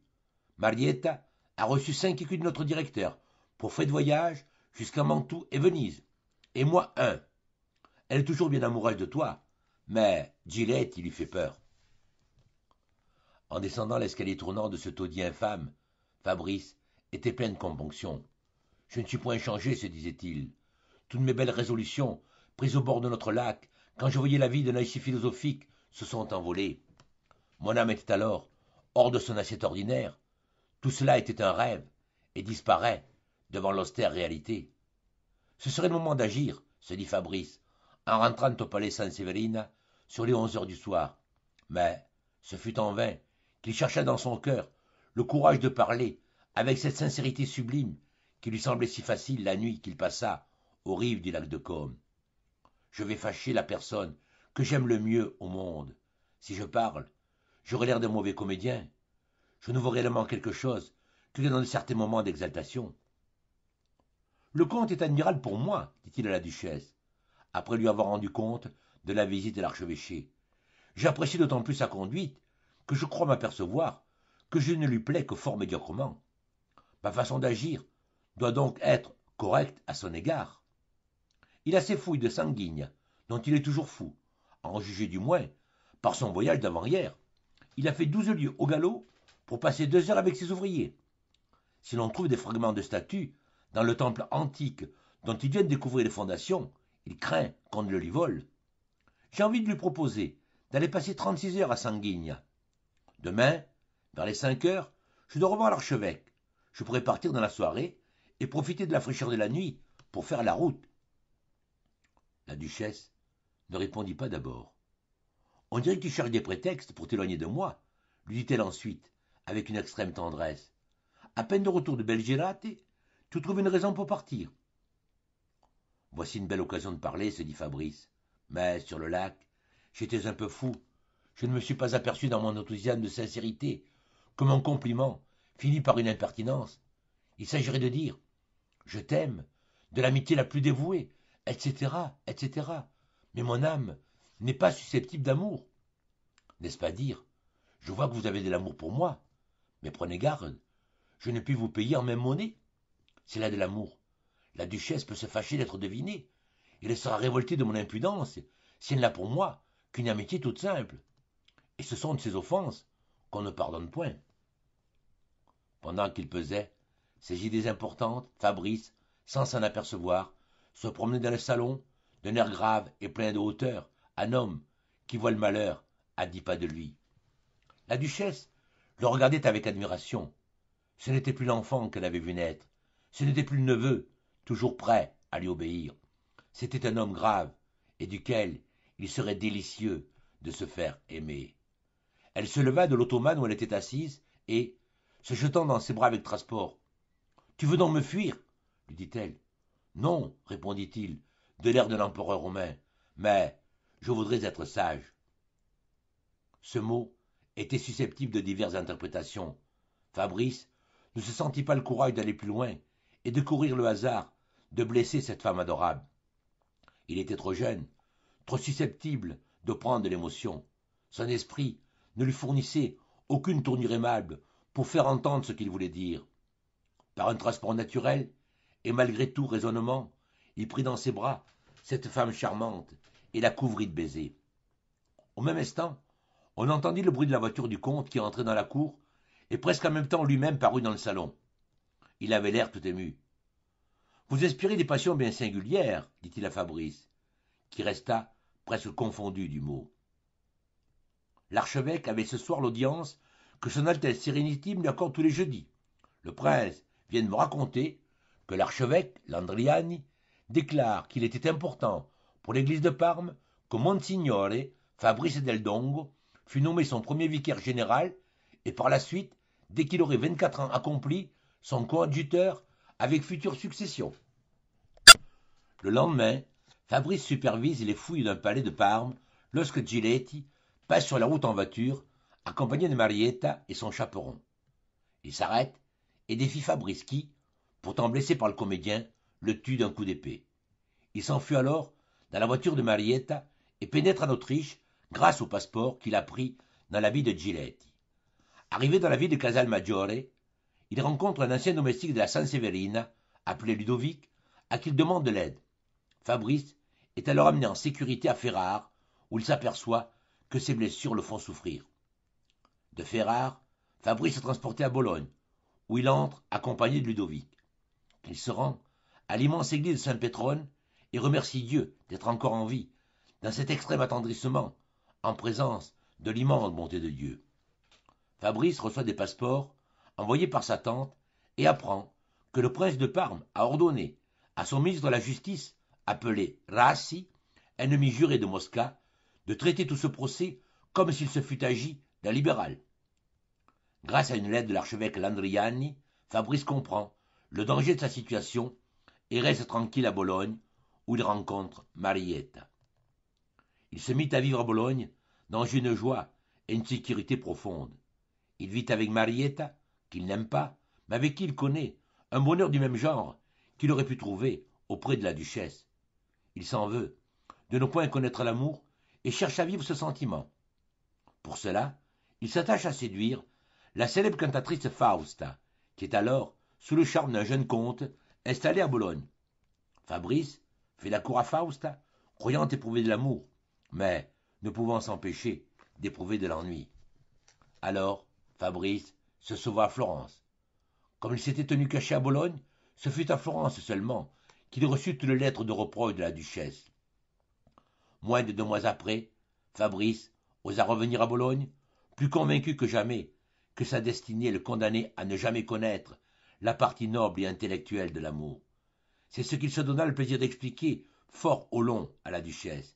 Marietta a reçu cinq écus de notre directeur pour frais de voyage jusqu'à Mantoue et Venise. Et moi un. Elle est toujours bien amoureuse de toi, mais Gillette, il lui fait peur. En descendant l'escalier tournant de ce taudis infâme, Fabrice était plein de componction. Je ne suis point changé, se disait-il. Toutes mes belles résolutions, prises au bord de notre lac, quand je voyais la vie d'un ici philosophique, se sont envolées. Mon âme était alors hors de son assiette ordinaire. Tout cela était un rêve, et disparaît devant l'austère réalité. Ce serait le moment d'agir, se dit Fabrice, en rentrant au palais San Severina sur les onze heures du soir. Mais ce fut en vain qu'il chercha dans son cœur le courage de parler avec cette sincérité sublime qui lui semblait si facile la nuit qu'il passa aux rives du lac de Côme. Je vais fâcher la personne que j'aime le mieux au monde. Si je parle, j'aurai l'air d'un mauvais comédien. Je ne vaux réellement quelque chose que dans de certains moments d'exaltation. Le comte est admirable pour moi, dit-il à la duchesse, après lui avoir rendu compte de la visite de l'archevêché. J'apprécie d'autant plus sa conduite que je crois m'apercevoir que je ne lui plais que fort médiocrement. Ma façon d'agir doit donc être correcte à son égard. Il a ses fouilles de sanguine, dont il est toujours fou, en juger du moins par son voyage d'avant-hier. Il a fait douze lieues au galop pour passer deux heures avec ses ouvriers. Si l'on trouve des fragments de statues dans le temple antique dont il vient de découvrir les fondations, il craint qu'on ne le lui vole. J'ai envie de lui proposer d'aller passer trente-six heures à Sanguigne. Demain, vers les cinq heures, je dois revoir l'archevêque. Je pourrais partir dans la soirée et profiter de la fraîcheur de la nuit pour faire la route. La duchesse ne répondit pas d'abord. On dirait que tu cherches des prétextes pour t'éloigner de moi, lui dit-elle ensuite, avec une extrême tendresse. À peine de retour de Belgérate, tu trouves une raison pour partir. Voici une belle occasion de parler, se dit Fabrice. Mais sur le lac, j'étais un peu fou. Je ne me suis pas aperçu dans mon enthousiasme de sincérité que mon compliment finit par une impertinence. Il s'agirait de dire Je t'aime, de l'amitié la plus dévouée, etc., etc. Mais mon âme n'est pas susceptible d'amour. N'est-ce pas dire Je vois que vous avez de l'amour pour moi, mais prenez garde, je ne puis vous payer en même monnaie. C'est là de l'amour. La duchesse peut se fâcher d'être devinée. Elle sera révoltée de mon impudence si elle n'a pour moi qu'une amitié toute simple. Et ce sont de ces offenses qu'on ne pardonne point. Pendant qu'il pesait ces idées importantes, Fabrice, sans s'en apercevoir, se promenait dans le salon, d'un air grave et plein de hauteur, un homme qui voit le malheur à dix pas de lui. La duchesse le regardait avec admiration. Ce n'était plus l'enfant qu'elle avait vu naître, ce n'était plus le neveu, toujours prêt à lui obéir. C'était un homme grave, et duquel il serait délicieux de se faire aimer. Elle se leva de l'ottomane où elle était assise, et, se jetant dans ses bras avec transport. Tu veux donc me fuir? lui dit-elle. Non, répondit-il, de l'air de l'empereur romain, mais je voudrais être sage. Ce mot était susceptible de diverses interprétations. Fabrice ne se sentit pas le courage d'aller plus loin et de courir le hasard de blesser cette femme adorable. Il était trop jeune, trop susceptible de prendre l'émotion. Son esprit ne lui fournissait aucune tournure aimable pour faire entendre ce qu'il voulait dire. Par un transport naturel, et malgré tout raisonnement, il prit dans ses bras cette femme charmante et la couvrit de baisers. Au même instant, on entendit le bruit de la voiture du comte qui entrait dans la cour et presque en même temps lui-même parut dans le salon. Il avait l'air tout ému. Vous inspirez des passions bien singulières, dit-il à Fabrice, qui resta presque confondu du mot. L'archevêque avait ce soir l'audience que son Altesse Sérénissime lui accorde tous les jeudis. Le prince vient de me raconter que l'archevêque, Landriani, déclare qu'il était important pour l'église de Parme que Monsignore Fabrice del Dongo fut nommé son premier vicaire général et par la suite, dès qu'il aurait 24 ans accompli, son coadjuteur avec future succession. Le lendemain, Fabrice supervise les fouilles d'un palais de Parme lorsque Giletti passe sur la route en voiture, accompagné de Marietta et son chaperon. Il s'arrête et défie Fabrice qui, pourtant blessé par le comédien, le tue d'un coup d'épée. Il s'enfuit alors dans la voiture de Marietta et pénètre en Autriche grâce au passeport qu'il a pris dans la vie de Giletti. Arrivé dans la ville de Casalmaggiore, il rencontre un ancien domestique de la San Severina, appelé Ludovic, à qui il demande de l'aide. Fabrice est alors amené en sécurité à Ferrare, où il s'aperçoit que ses blessures le font souffrir. De Ferrare, Fabrice est transporté à Bologne, où il entre accompagné de Ludovic. Il se rend à l'immense église de Saint-Pétrone et remercie Dieu d'être encore en vie, dans cet extrême attendrissement, en présence de l'immense bonté de Dieu. Fabrice reçoit des passeports envoyés par sa tante et apprend que le prince de Parme a ordonné à son ministre de la Justice, appelé Rassi, ennemi juré de Mosca, de traiter tout ce procès comme s'il se fût agi d'un libéral. Grâce à une lettre de l'archevêque Landriani, Fabrice comprend le danger de sa situation et reste tranquille à Bologne, où il rencontre Marietta. Il se mit à vivre à Bologne dans une joie et une sécurité profonde. Il vit avec Marietta, qu'il n'aime pas, mais avec qui il connaît, un bonheur du même genre qu'il aurait pu trouver auprès de la duchesse. Il s'en veut de ne point connaître l'amour et cherche à vivre ce sentiment. Pour cela, il s'attache à séduire la célèbre cantatrice Fausta, qui est alors sous le charme d'un jeune comte installé à Bologne. Fabrice fait la cour à Fausta, croyant éprouver de l'amour, mais ne pouvant s'empêcher d'éprouver de l'ennui. Alors, Fabrice se sauva à Florence. Comme il s'était tenu caché à Bologne, ce fut à Florence seulement qu'il reçut une lettre de reproche de la duchesse. Moins de deux mois après, Fabrice osa revenir à Bologne, plus convaincu que jamais que sa destinée le condamnait à ne jamais connaître la partie noble et intellectuelle de l'amour. C'est ce qu'il se donna le plaisir d'expliquer fort au long à la duchesse.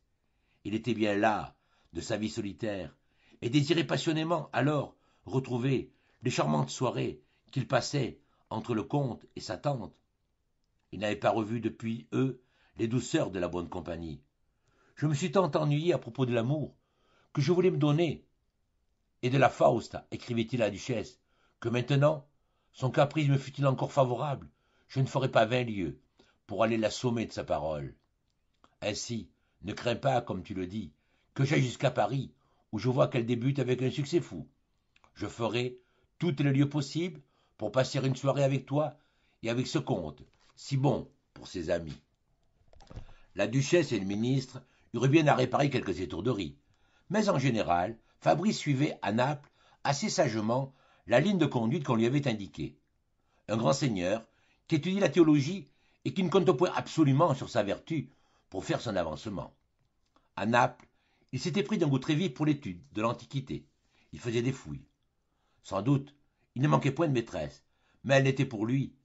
Il était bien là de sa vie solitaire, et désirait passionnément alors retrouver les charmantes soirées qu'il passait entre le comte et sa tante. Il n'avait pas revu depuis eux les douceurs de la bonne compagnie. Je me suis tant ennuyé à propos de l'amour que je voulais me donner. Et de la Faust, écrivait-il à la duchesse, que maintenant, son caprice me fût-il encore favorable, je ne ferais pas vingt lieues pour aller l'assommer de sa parole. Ainsi, ne crains pas, comme tu le dis, que j'aille jusqu'à Paris, où je vois qu'elle débute avec un succès fou. Je ferai tous les lieux possibles pour passer une soirée avec toi et avec ce comte, si bon pour ses amis. La duchesse et le ministre eurent bien à réparer quelques étourderies, mais en général, Fabrice suivait à Naples assez sagement la ligne de conduite qu'on lui avait indiquée. Un grand seigneur qui étudie la théologie et qui ne compte point absolument sur sa vertu pour faire son avancement. À Naples, il s'était pris d'un goût très vif pour l'étude de l'Antiquité. Il faisait des fouilles. Sans doute, il ne manquait point de maîtresse, mais elle n'était pour lui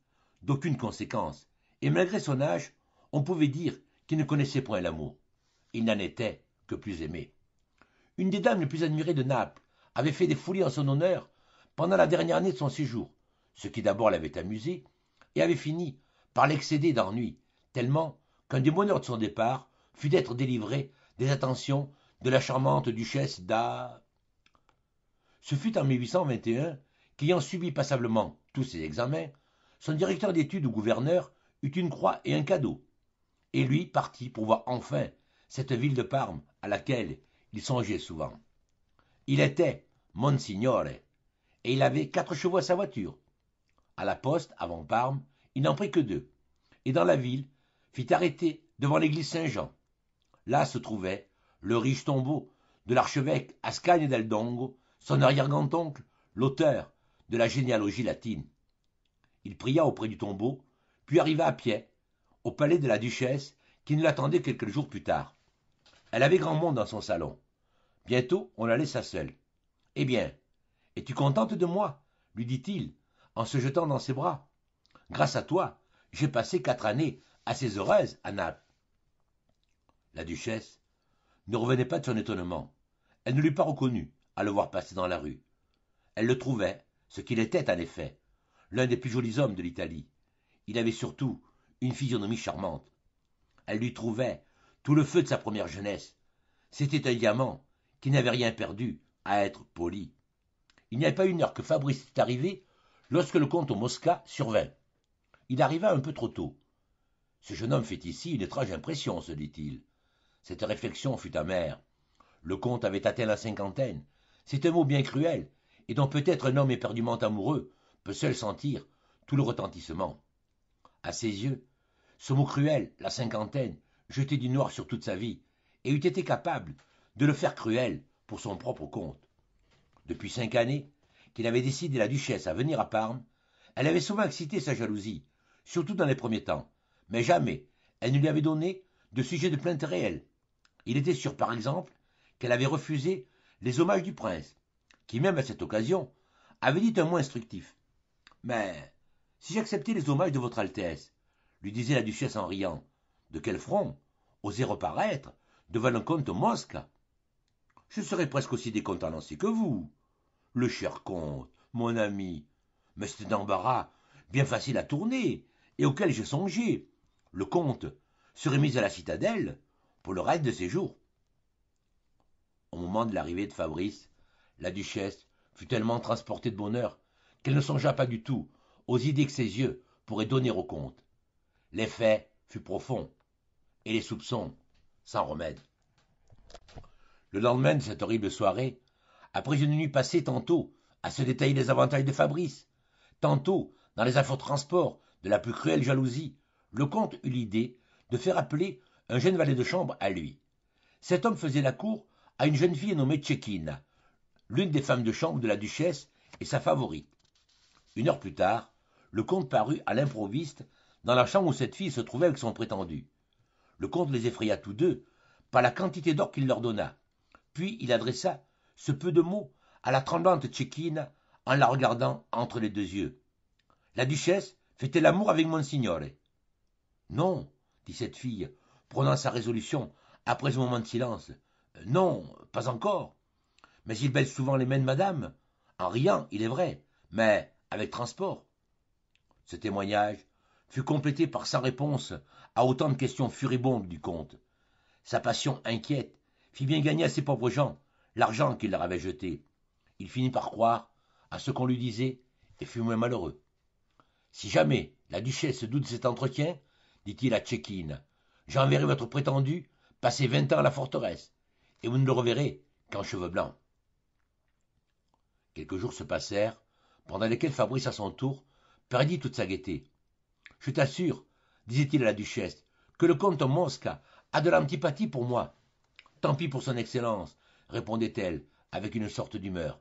d'aucune conséquence, et malgré son âge, on pouvait dire qu'il ne connaissait point l'amour. Il n'en était que plus aimé. Une des dames les plus admirées de Naples avait fait des folies en son honneur pendant la dernière année de son séjour, ce qui d'abord l'avait amusé, et avait fini par l'excéder d'ennui, tellement qu'un des bonheurs de son départ fut d'être délivré des attentions de la charmante duchesse d'A. Ce fut en 1821 qu'ayant subi passablement tous ses examens, son directeur d'études ou gouverneur eut une croix et un cadeau, et lui partit pour voir enfin cette ville de Parme à laquelle il songeait souvent. Il était Monsignore, et il avait quatre chevaux à sa voiture. À la poste, avant Parme, il n'en prit que deux, et dans la ville, fit arrêter devant l'église Saint-Jean. Là se trouvait le riche tombeau de l'archevêque Dongo, son arrière-grand-oncle, l'auteur de la généalogie latine. Il pria auprès du tombeau, puis arriva à pied au palais de la duchesse qui ne l'attendait quelques jours plus tard. Elle avait grand monde dans son salon. Bientôt on la laissa seule. Eh bien, es-tu contente de moi? lui dit-il, en se jetant dans ses bras. Grâce à toi, j'ai passé quatre années assez heureuses à Naples. La duchesse ne revenait pas de son étonnement. Elle ne l'eût pas reconnu à le voir passer dans la rue. Elle le trouvait, ce qu'il était en effet, l'un des plus jolis hommes de l'Italie. Il avait surtout une physionomie charmante. Elle lui trouvait tout le feu de sa première jeunesse. C'était un diamant qui n'avait rien perdu à être poli. Il n'y avait pas une heure que Fabrice était arrivé lorsque le comte Mosca survint. Il arriva un peu trop tôt. Ce jeune homme fait ici une étrange impression, se dit-il. Cette réflexion fut amère. Le comte avait atteint la cinquantaine. C'est un mot bien cruel, et dont peut-être un homme éperdument amoureux peut seul sentir tout le retentissement. À ses yeux, ce mot cruel, la cinquantaine, jetait du noir sur toute sa vie, et eût été capable de le faire cruel pour son propre compte. Depuis cinq années qu'il avait décidé la duchesse à venir à Parme, elle avait souvent excité sa jalousie, surtout dans les premiers temps, mais jamais elle ne lui avait donné de sujet de plainte réel. Il était sûr, par exemple, qu'elle avait refusé les hommages du prince, qui même à cette occasion avait dit un mot instructif. Mais si j'acceptais les hommages de votre Altesse, lui disait la duchesse en riant, de quel front oser reparaître devant le comte Mosca je serais presque aussi décontenancé que vous. Le cher comte, mon ami, mais c'est un embarras bien facile à tourner, et auquel j'ai songé. Le comte serait mis à la citadelle pour le reste de ses jours. Au moment de l'arrivée de Fabrice, la duchesse fut tellement transportée de bonheur qu'elle ne songea pas du tout aux idées que ses yeux pourraient donner au comte. L'effet fut profond, et les soupçons sans remède. Le lendemain de cette horrible soirée, après une nuit passée tantôt à se détailler les avantages de Fabrice, tantôt dans les affreux transports de la plus cruelle jalousie, le comte eut l'idée de faire appeler un jeune valet de chambre à lui. Cet homme faisait la cour à une jeune fille nommée Tchékine, l'une des femmes de chambre de la duchesse et sa favorite. Une heure plus tard, le comte parut à l'improviste dans la chambre où cette fille se trouvait avec son prétendu. Le comte les effraya tous deux par la quantité d'or qu'il leur donna, puis il adressa ce peu de mots à la tremblante Tchékine en la regardant entre les deux yeux. La duchesse fait-elle l'amour avec Monsignore Non, dit cette fille, prenant sa résolution après un moment de silence. Non, pas encore. Mais il baise souvent les mains de madame, en riant, il est vrai, mais avec transport. Ce témoignage fut complété par sa réponse à autant de questions furibondes du comte. Sa passion inquiète fit bien gagner à ses pauvres gens l'argent qu'il leur avait jeté. Il finit par croire à ce qu'on lui disait et fut moins malheureux. Si jamais la duchesse doute de cet entretien, dit-il à Tchékine, j'enverrai votre prétendu passer vingt ans à la forteresse, et vous ne le reverrez qu'en cheveux blancs. Quelques jours se passèrent, pendant lesquels Fabrice à son tour perdit toute sa gaieté. Je t'assure, disait-il à la duchesse, que le comte Mosca a de l'antipathie pour moi. Tant pis pour son excellence, répondait-elle avec une sorte d'humeur.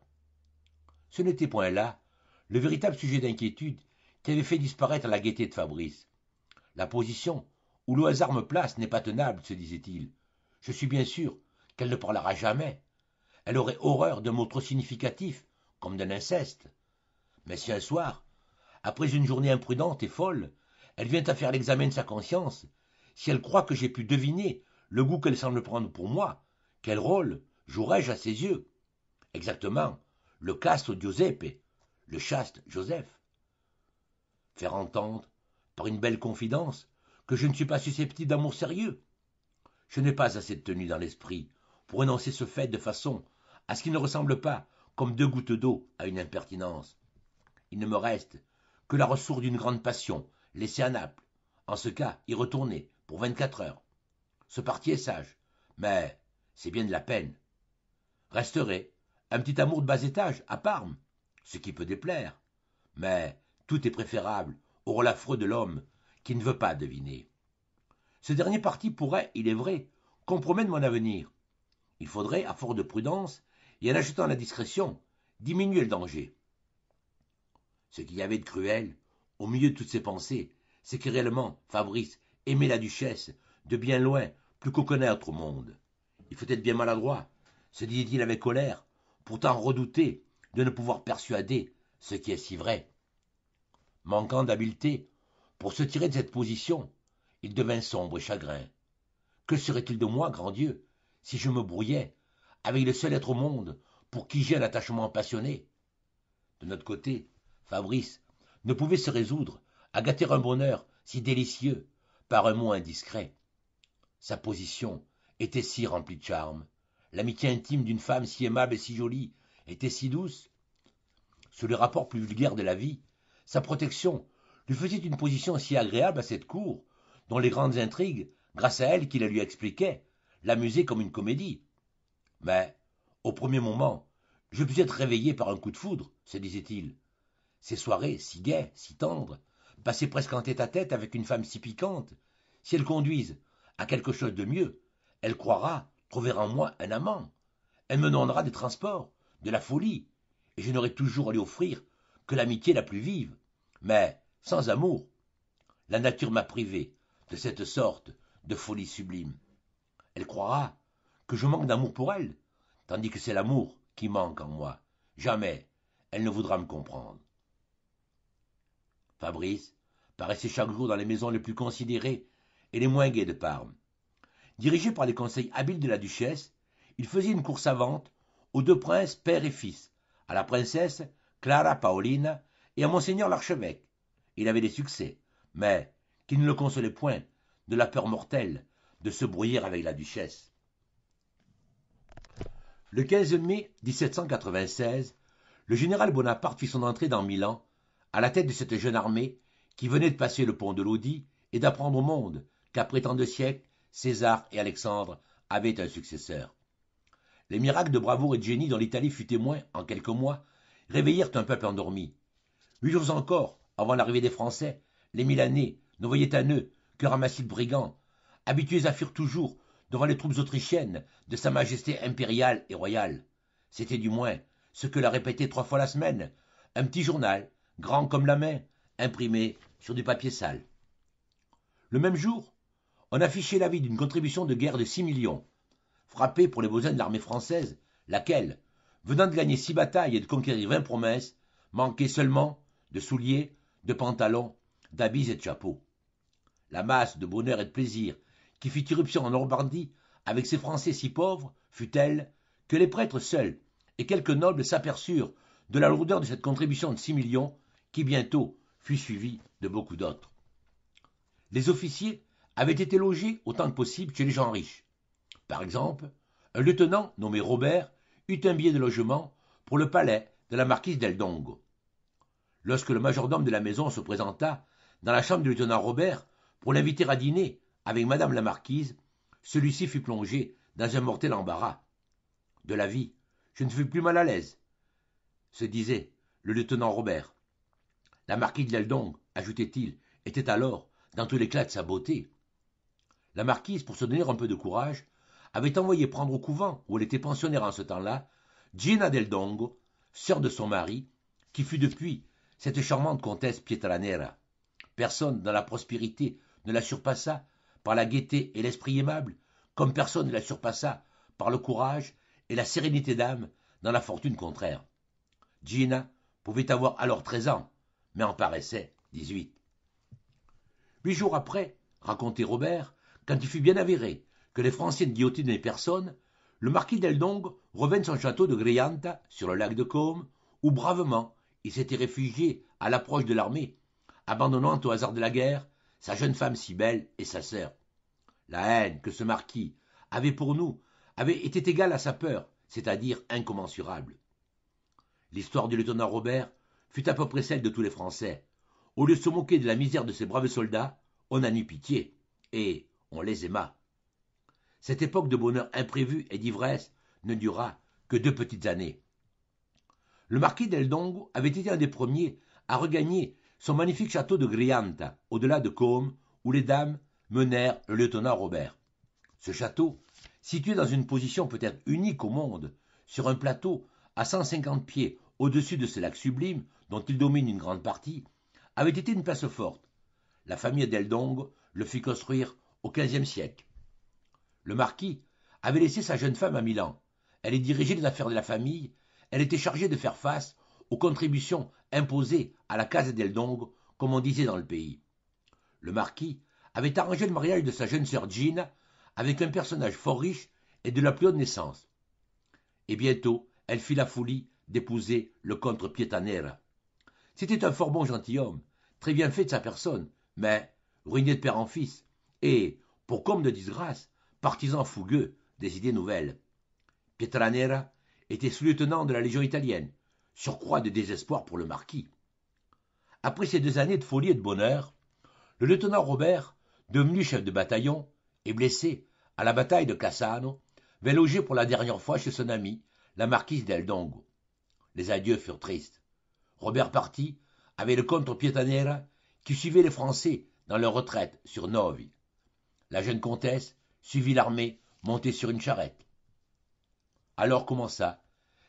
Ce n'était point là le véritable sujet d'inquiétude qui avait fait disparaître la gaieté de Fabrice. La position où le hasard me place n'est pas tenable, se disait-il. Je suis bien sûr qu'elle ne parlera jamais. Elle aurait horreur de mots trop significatifs, comme d'un inceste. Mais si un soir, après une journée imprudente et folle, elle vient à faire l'examen de sa conscience, si elle croit que j'ai pu deviner le goût qu'elle semble prendre pour moi, quel rôle jouerais-je à ses yeux? Exactement, le casto Giuseppe, le chaste Joseph. Faire entendre, par une belle confidence, que je ne suis pas susceptible d'amour sérieux. Je n'ai pas assez de tenue dans l'esprit pour énoncer ce fait de façon à ce qu'il ne ressemble pas comme deux gouttes d'eau à une impertinence. Il ne me reste que la ressource d'une grande passion, laissée à Naples, en ce cas y retourner pour vingt-quatre heures. Ce parti est sage, mais c'est bien de la peine. Resterait un petit amour de bas étage à Parme, ce qui peut déplaire, mais tout est préférable au rôle de l'homme qui ne veut pas deviner. Ce dernier parti pourrait, il est vrai, compromettre mon avenir. Il faudrait, à force de prudence, et en achetant la discrétion, diminuer le danger. Ce qu'il y avait de cruel, au milieu de toutes ces pensées, c'est que réellement Fabrice aimait la duchesse de bien loin plus qu'au connaître au monde. Il faut être bien maladroit, se disait-il avec colère, pourtant redouter de ne pouvoir persuader ce qui est si vrai. Manquant d'habileté, pour se tirer de cette position, il devint sombre et chagrin. Que serait-il de moi, grand Dieu, si je me brouillais avec le seul être au monde pour qui j'ai un attachement passionné De notre côté, Fabrice ne pouvait se résoudre à gâter un bonheur si délicieux par un mot indiscret. Sa position était si remplie de charme, l'amitié intime d'une femme si aimable et si jolie était si douce. Sous les rapports plus vulgaires de la vie, sa protection lui faisait une position si agréable à cette cour, dont les grandes intrigues, grâce à elle qui la lui expliquait, l'amusaient comme une comédie. Mais, au premier moment, je pus être réveillé par un coup de foudre, se disait-il. Ces soirées, si gaies, si tendres, passées presque en tête-à-tête avec une femme si piquante, si elles conduisent à quelque chose de mieux, elle croira trouver en moi un amant. Elle me donnera des transports, de la folie, et je n'aurai toujours à lui offrir que l'amitié la plus vive, mais sans amour. La nature m'a privé de cette sorte de folie sublime. Elle croira que je manque d'amour pour elle, tandis que c'est l'amour qui manque en moi. Jamais elle ne voudra me comprendre. Fabrice paraissait chaque jour dans les maisons les plus considérées et les moins gaies de Parme. Dirigé par les conseils habiles de la duchesse, il faisait une course savante aux deux princes père et fils, à la princesse Clara Paolina et à monseigneur l'archevêque. Il avait des succès, mais qui ne le consolaient point de la peur mortelle de se brouiller avec la duchesse. Le 15 mai 1796, le général Bonaparte fit son entrée dans Milan, à la tête de cette jeune armée qui venait de passer le pont de Lodi et d'apprendre au monde qu'après tant de siècles, César et Alexandre avaient un successeur. Les miracles de bravoure et de génie dont l'Italie fut témoin en quelques mois réveillèrent un peuple endormi. Huit jours encore, avant l'arrivée des Français, les Milanais ne voyaient un eux que ramassis de brigands, habitués à fuir toujours devant les troupes autrichiennes de Sa Majesté impériale et royale. C'était du moins ce que leur répétait trois fois la semaine un petit journal, grand comme la main, imprimé sur du papier sale. Le même jour, on affichait l'avis d'une contribution de guerre de six millions, frappée pour les besoins de l'armée française, laquelle, venant de gagner six batailles et de conquérir vingt promesses, manquait seulement de souliers, de pantalons, d'habits et de chapeaux. La masse de bonheur et de plaisir qui fit irruption en Normandie avec ces Français si pauvres fut telle que les prêtres seuls et quelques nobles s'aperçurent de la lourdeur de cette contribution de six millions qui bientôt fut suivie de beaucoup d'autres. Les officiers avaient été logés autant que possible chez les gens riches. Par exemple, un lieutenant nommé Robert eut un billet de logement pour le palais de la marquise del Dongo. Lorsque le majordome de la maison se présenta dans la chambre du lieutenant Robert pour l'inviter à dîner avec madame la marquise, celui-ci fut plongé dans un mortel embarras. De la vie, je ne fus plus mal à l'aise, se disait le lieutenant Robert. La marquise d'Eldong, ajoutait-il, était alors dans tout l'éclat de sa beauté. La marquise, pour se donner un peu de courage, avait envoyé prendre au couvent, où elle était pensionnaire en ce temps-là, Gina del Dongo, sœur de son mari, qui fut depuis cette charmante comtesse Pietranera. Personne dans la prospérité ne la surpassa par la gaieté et l'esprit aimable, comme personne ne la surpassa par le courage et la sérénité d'âme dans la fortune contraire. Gina pouvait avoir alors treize ans, mais en paraissait dix-huit. Huit jours après, racontait Robert, quand il fut bien avéré que les Français ne guillotinaient personne, le marquis d'Eldong revint de son château de Grianta, sur le lac de Côme, où bravement il s'était réfugié à l'approche de l'armée, abandonnant au hasard de la guerre sa jeune femme si belle et sa sœur. La haine que ce marquis avait pour nous avait été égale à sa peur, c'est-à-dire incommensurable. L'histoire du lieutenant Robert fut à peu près celle de tous les Français. Au lieu de se moquer de la misère de ces braves soldats, on en eut pitié, et on les aima. Cette époque de bonheur imprévu et d'ivresse ne dura que deux petites années. Le marquis d'Eldongo avait été un des premiers à regagner son magnifique château de Grianta, au-delà de Côme, où les dames menèrent le lieutenant Robert. Ce château, situé dans une position peut-être unique au monde, sur un plateau à cent cinquante pieds au-dessus de ce lac sublime, dont il domine une grande partie, avait été une place forte. La famille d'Eldong le fit construire au XVe siècle. Le marquis avait laissé sa jeune femme à Milan. Elle y dirigeait les affaires de la famille. Elle était chargée de faire face aux contributions imposées à la case d'Eldong, comme on disait dans le pays. Le marquis avait arrangé le mariage de sa jeune sœur Gina avec un personnage fort riche et de la plus haute naissance. Et bientôt, elle fit la folie d'épouser le comte Pietanera. C'était un fort bon gentilhomme, très bien fait de sa personne, mais ruiné de père en fils, et, pour comble de disgrâce, partisan fougueux des idées nouvelles. Pietranera était sous-lieutenant de la Légion italienne, surcroît de désespoir pour le marquis. Après ces deux années de folie et de bonheur, le lieutenant Robert, devenu chef de bataillon et blessé à la bataille de Cassano, vint loger pour la dernière fois chez son ami, la marquise del Dongo. Les adieux furent tristes. Robert partit avec le comte Pietanera qui suivait les Français dans leur retraite sur Novi. La jeune comtesse suivit l'armée montée sur une charrette. Alors commença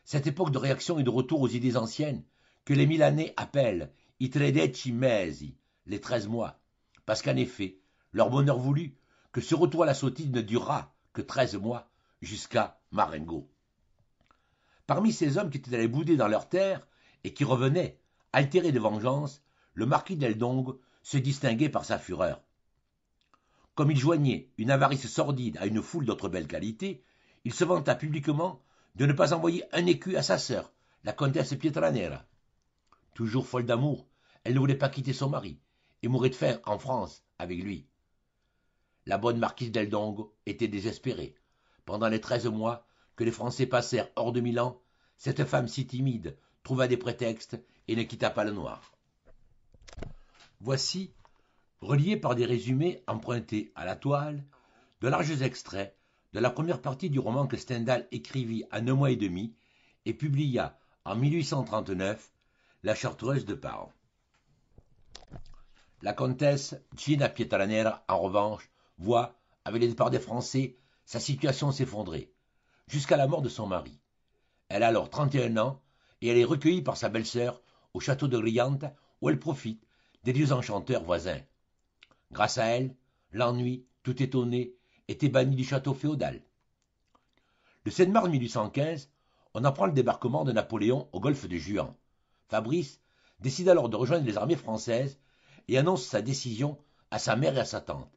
cette époque de réaction et de retour aux idées anciennes que les Milanais appellent i mesi, les treize mois, parce qu'en effet, leur bonheur voulut que ce retour à la sottise ne durera que treize mois jusqu'à Marengo. Parmi ces hommes qui étaient allés bouder dans leur terre et qui revenaient, altérés de vengeance, le marquis d'Eldong se distinguait par sa fureur. Comme il joignait une avarice sordide à une foule d'autres belles qualités, il se vanta publiquement de ne pas envoyer un écu à sa sœur, la comtesse Pietranera. Toujours folle d'amour, elle ne voulait pas quitter son mari, et mourait de faim en France avec lui. La bonne marquise d'Eldongo était désespérée. Pendant les treize mois que les Français passèrent hors de Milan, cette femme si timide trouva des prétextes et ne quitta pas le noir. Voici, reliés par des résumés empruntés à la toile, de larges extraits de la première partie du roman que Stendhal écrivit en un mois et demi et publia en 1839, La Chartreuse de Parme. La comtesse Gina Pietranera, en revanche, voit, avec le départ des Français, sa situation s'effondrer, jusqu'à la mort de son mari. Elle a alors 31 ans et elle est recueillie par sa belle-sœur au château de Riante où elle profite des dieux enchanteurs voisins. Grâce à elle, l'ennui, tout étonné, était banni du château féodal. Le 7 mars 1815, on apprend le débarquement de Napoléon au golfe de Juan. Fabrice décide alors de rejoindre les armées françaises et annonce sa décision à sa mère et à sa tante.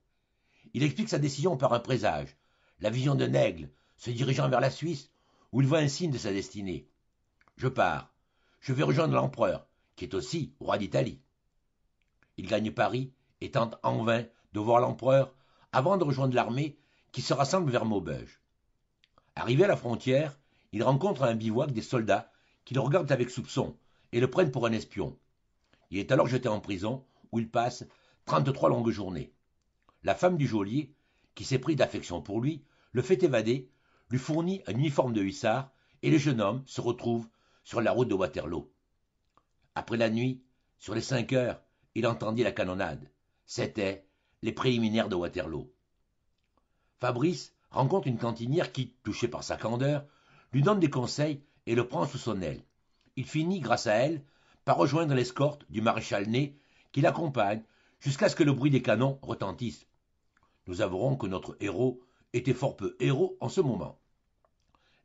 Il explique sa décision par un présage, la vision d'un aigle se dirigeant vers la Suisse, où il voit un signe de sa destinée. Je pars, je vais rejoindre l'empereur, qui est aussi roi d'Italie. Il gagne Paris et tente en vain de voir l'empereur avant de rejoindre l'armée qui se rassemble vers Maubeuge. Arrivé à la frontière, il rencontre un bivouac des soldats qui le regardent avec soupçon et le prennent pour un espion. Il est alors jeté en prison où il passe 33 longues journées. La femme du geôlier, qui s'est pris d'affection pour lui, le fait évader, lui fournit un uniforme de hussard et le jeune homme se retrouve sur la route de Waterloo. Après la nuit, sur les cinq heures, il entendit la canonnade. C'étaient les préliminaires de Waterloo. Fabrice rencontre une cantinière qui, touchée par sa candeur, lui donne des conseils et le prend sous son aile. Il finit, grâce à elle, par rejoindre l'escorte du maréchal Ney qui l'accompagne jusqu'à ce que le bruit des canons retentisse. Nous avouerons que notre héros était fort peu héros en ce moment.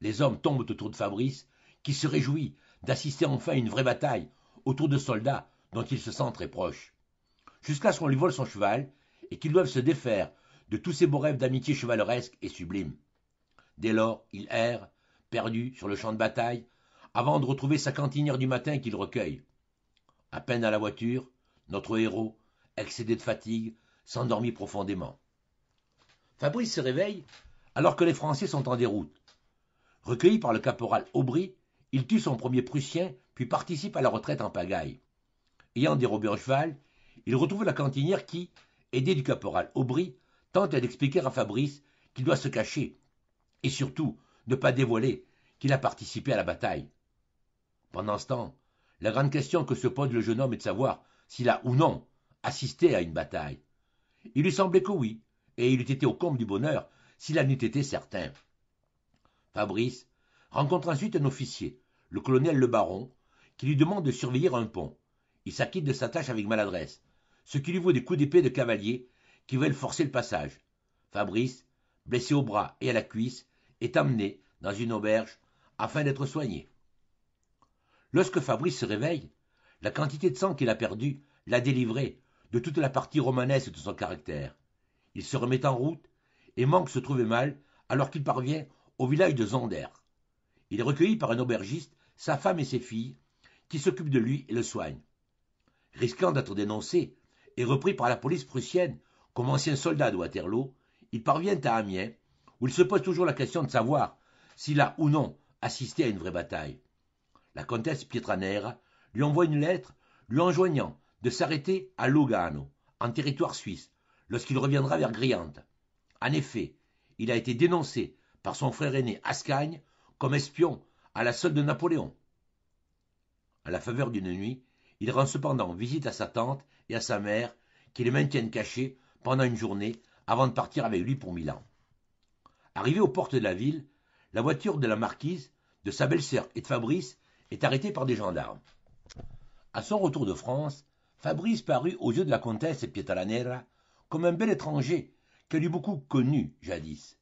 Les hommes tombent autour de Fabrice, qui se réjouit d'assister enfin à une vraie bataille autour de soldats dont il se sent très proche. Jusqu'à ce qu'on lui vole son cheval et qu'ils doivent se défaire de tous ces beaux rêves d'amitié chevaleresque et sublime. Dès lors, il erre, perdu sur le champ de bataille, avant de retrouver sa cantinière du matin qu'il recueille. À peine à la voiture, notre héros, excédé de fatigue, s'endormit profondément. Fabrice se réveille alors que les Français sont en déroute. Recueilli par le caporal Aubry, il tue son premier Prussien puis participe à la retraite en pagaille. Ayant dérobé un cheval, il retrouve la cantinière qui, aidé du caporal Aubry, tente d'expliquer à Fabrice qu'il doit se cacher, et surtout ne pas dévoiler qu'il a participé à la bataille. Pendant ce temps, la grande question que se pose le jeune homme est de savoir s'il a ou non assisté à une bataille. Il lui semblait que oui, et il eût été au comble du bonheur s'il en eût été certain. Fabrice rencontre ensuite un officier, le colonel Le Baron, qui lui demande de surveiller un pont. Il s'acquitte de sa tâche avec maladresse, ce qui lui vaut des coups d'épée de cavalier qui veulent forcer le passage. Fabrice, blessé au bras et à la cuisse, est amené dans une auberge afin d'être soigné. Lorsque Fabrice se réveille, la quantité de sang qu'il a perdu l'a délivré de toute la partie romanesque de son caractère. Il se remet en route et manque se trouver mal alors qu'il parvient au village de Zonder. Il est recueilli par un aubergiste, sa femme et ses filles, qui s'occupent de lui et le soignent. Risquant d'être dénoncé et repris par la police prussienne comme ancien soldat de Waterloo, il parvient à Amiens, où il se pose toujours la question de savoir s'il a ou non assisté à une vraie bataille. La comtesse Pietranera lui envoie une lettre lui enjoignant de s'arrêter à Lugano, en territoire suisse, lorsqu'il reviendra vers Griante. En effet, il a été dénoncé par son frère aîné Ascagne comme espion à la solde de Napoléon. À la faveur d'une nuit, il rend cependant visite à sa tante et à sa mère, qui les maintiennent cachés pendant une journée avant de partir avec lui pour Milan. Arrivé aux portes de la ville, la voiture de la marquise, de sa belle-sœur et de Fabrice est arrêtée par des gendarmes. À son retour de France, Fabrice parut aux yeux de la comtesse Pietalanera comme un bel étranger qu'elle eût beaucoup connu jadis.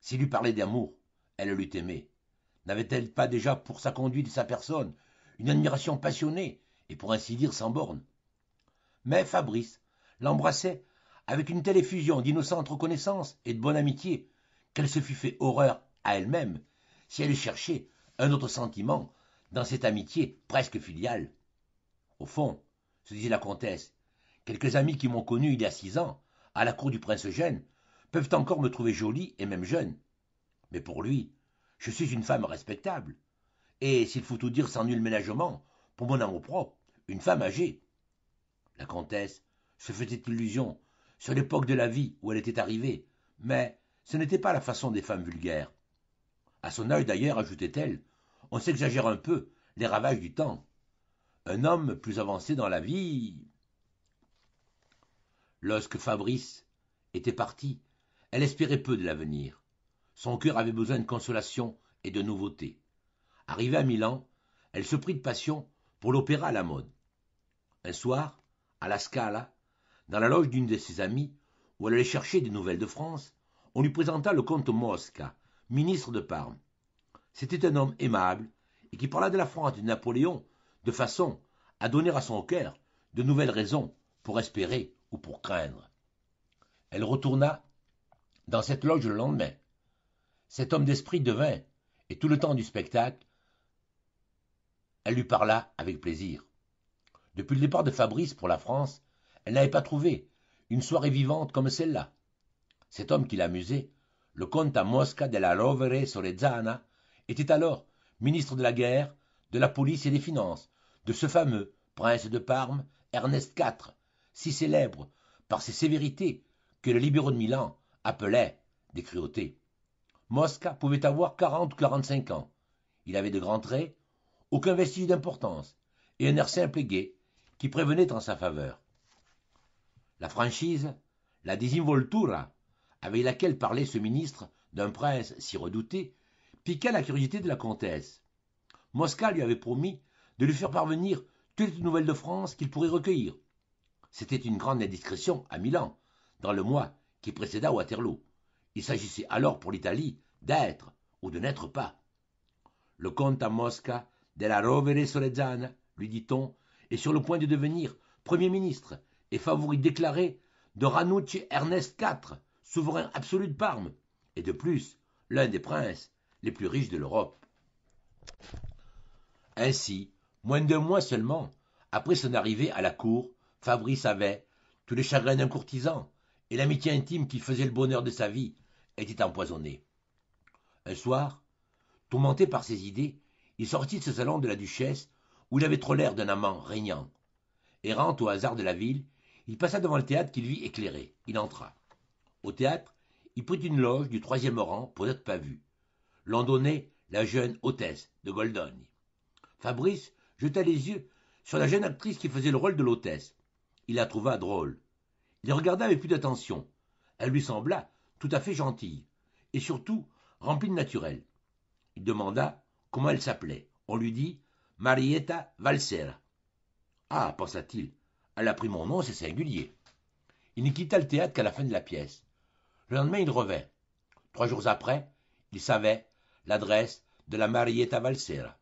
S'il lui parlait d'amour, elle l'eût aimé. N'avait-elle pas déjà pour sa conduite et sa personne une admiration passionnée et pour ainsi dire sans borne Mais Fabrice l'embrassait avec une telle effusion d'innocente reconnaissance et de bonne amitié qu'elle se fût fait horreur à elle-même si elle cherchait un autre sentiment dans cette amitié presque filiale. Au fond, se disait la comtesse, quelques amis qui m'ont connu il y a six ans, à la cour du prince Eugène, peuvent encore me trouver jolie et même jeune. Mais pour lui, je suis une femme respectable, et, s'il faut tout dire sans nul ménagement, pour mon amour propre, une femme âgée. La comtesse se faisait illusion sur l'époque de la vie où elle était arrivée, mais ce n'était pas la façon des femmes vulgaires. À son âge d'ailleurs, ajoutait-elle, on s'exagère un peu les ravages du temps. Un homme plus avancé dans la vie. Lorsque Fabrice était parti, elle espérait peu de l'avenir. Son cœur avait besoin de consolation et de nouveautés. Arrivée à Milan, elle se prit de passion pour l'opéra à la mode. Un soir, à la Scala, dans la loge d'une de ses amies, où elle allait chercher des nouvelles de France, on lui présenta le comte Mosca, ministre de Parme. C'était un homme aimable et qui parla de la France de Napoléon de façon à donner à son cœur de nouvelles raisons pour espérer ou pour craindre. Elle retourna dans cette loge le lendemain. Cet homme d'esprit devint, et tout le temps du spectacle, elle lui parla avec plaisir. Depuis le départ de Fabrice pour la France, elle n'avait pas trouvé une soirée vivante comme celle-là. Cet homme qui l'amusait, le comte à Mosca della Rovere Sorezana, était alors ministre de la guerre, de la police et des finances, de ce fameux prince de Parme, Ernest IV, si célèbre par ses sévérités que les libéraux de Milan appelaient des cruautés. Mosca pouvait avoir quarante ou quarante-cinq ans. Il avait de grands traits, aucun vestige d'importance, et un air simple et gai qui prévenait en sa faveur. La franchise, la disinvoltura, avec laquelle parlait ce ministre d'un prince si redouté, piqua la curiosité de la comtesse. Mosca lui avait promis de lui faire parvenir toutes les nouvelles de France qu'il pourrait recueillir. C'était une grande indiscrétion à Milan, dans le mois qui précéda Waterloo. Il s'agissait alors pour l'Italie d'être ou de n'être pas. Le comte à Mosca della Rovere Sorezana, lui dit-on, est sur le point de devenir Premier ministre et favori déclaré de Ranucci Ernest IV, souverain absolu de Parme, et de plus l'un des princes les plus riches de l'Europe. Ainsi, moins d'un mois seulement, après son arrivée à la cour, Fabrice avait tous les chagrins d'un courtisan, et l'amitié intime qui faisait le bonheur de sa vie était empoisonnée. Un soir, tourmenté par ses idées, il sortit de ce salon de la duchesse où il avait trop l'air d'un amant régnant. Errant au hasard de la ville, il passa devant le théâtre qu'il vit éclairé. Il entra. Au théâtre, il prit une loge du troisième rang pour n'être pas vu. L'en donnait la jeune hôtesse de Goldogne. Fabrice jeta les yeux sur la jeune actrice qui faisait le rôle de l'hôtesse. Il la trouva drôle. Il regarda avec plus d'attention. Elle lui sembla tout à fait gentille, et surtout remplie de naturel. Il demanda comment elle s'appelait. On lui dit Marietta Valsera. Ah, pensa-t-il, elle a pris mon nom, c'est singulier. Il ne quitta le théâtre qu'à la fin de la pièce. Le lendemain, il revint. Trois jours après, il savait l'adresse de la Marietta Valsera.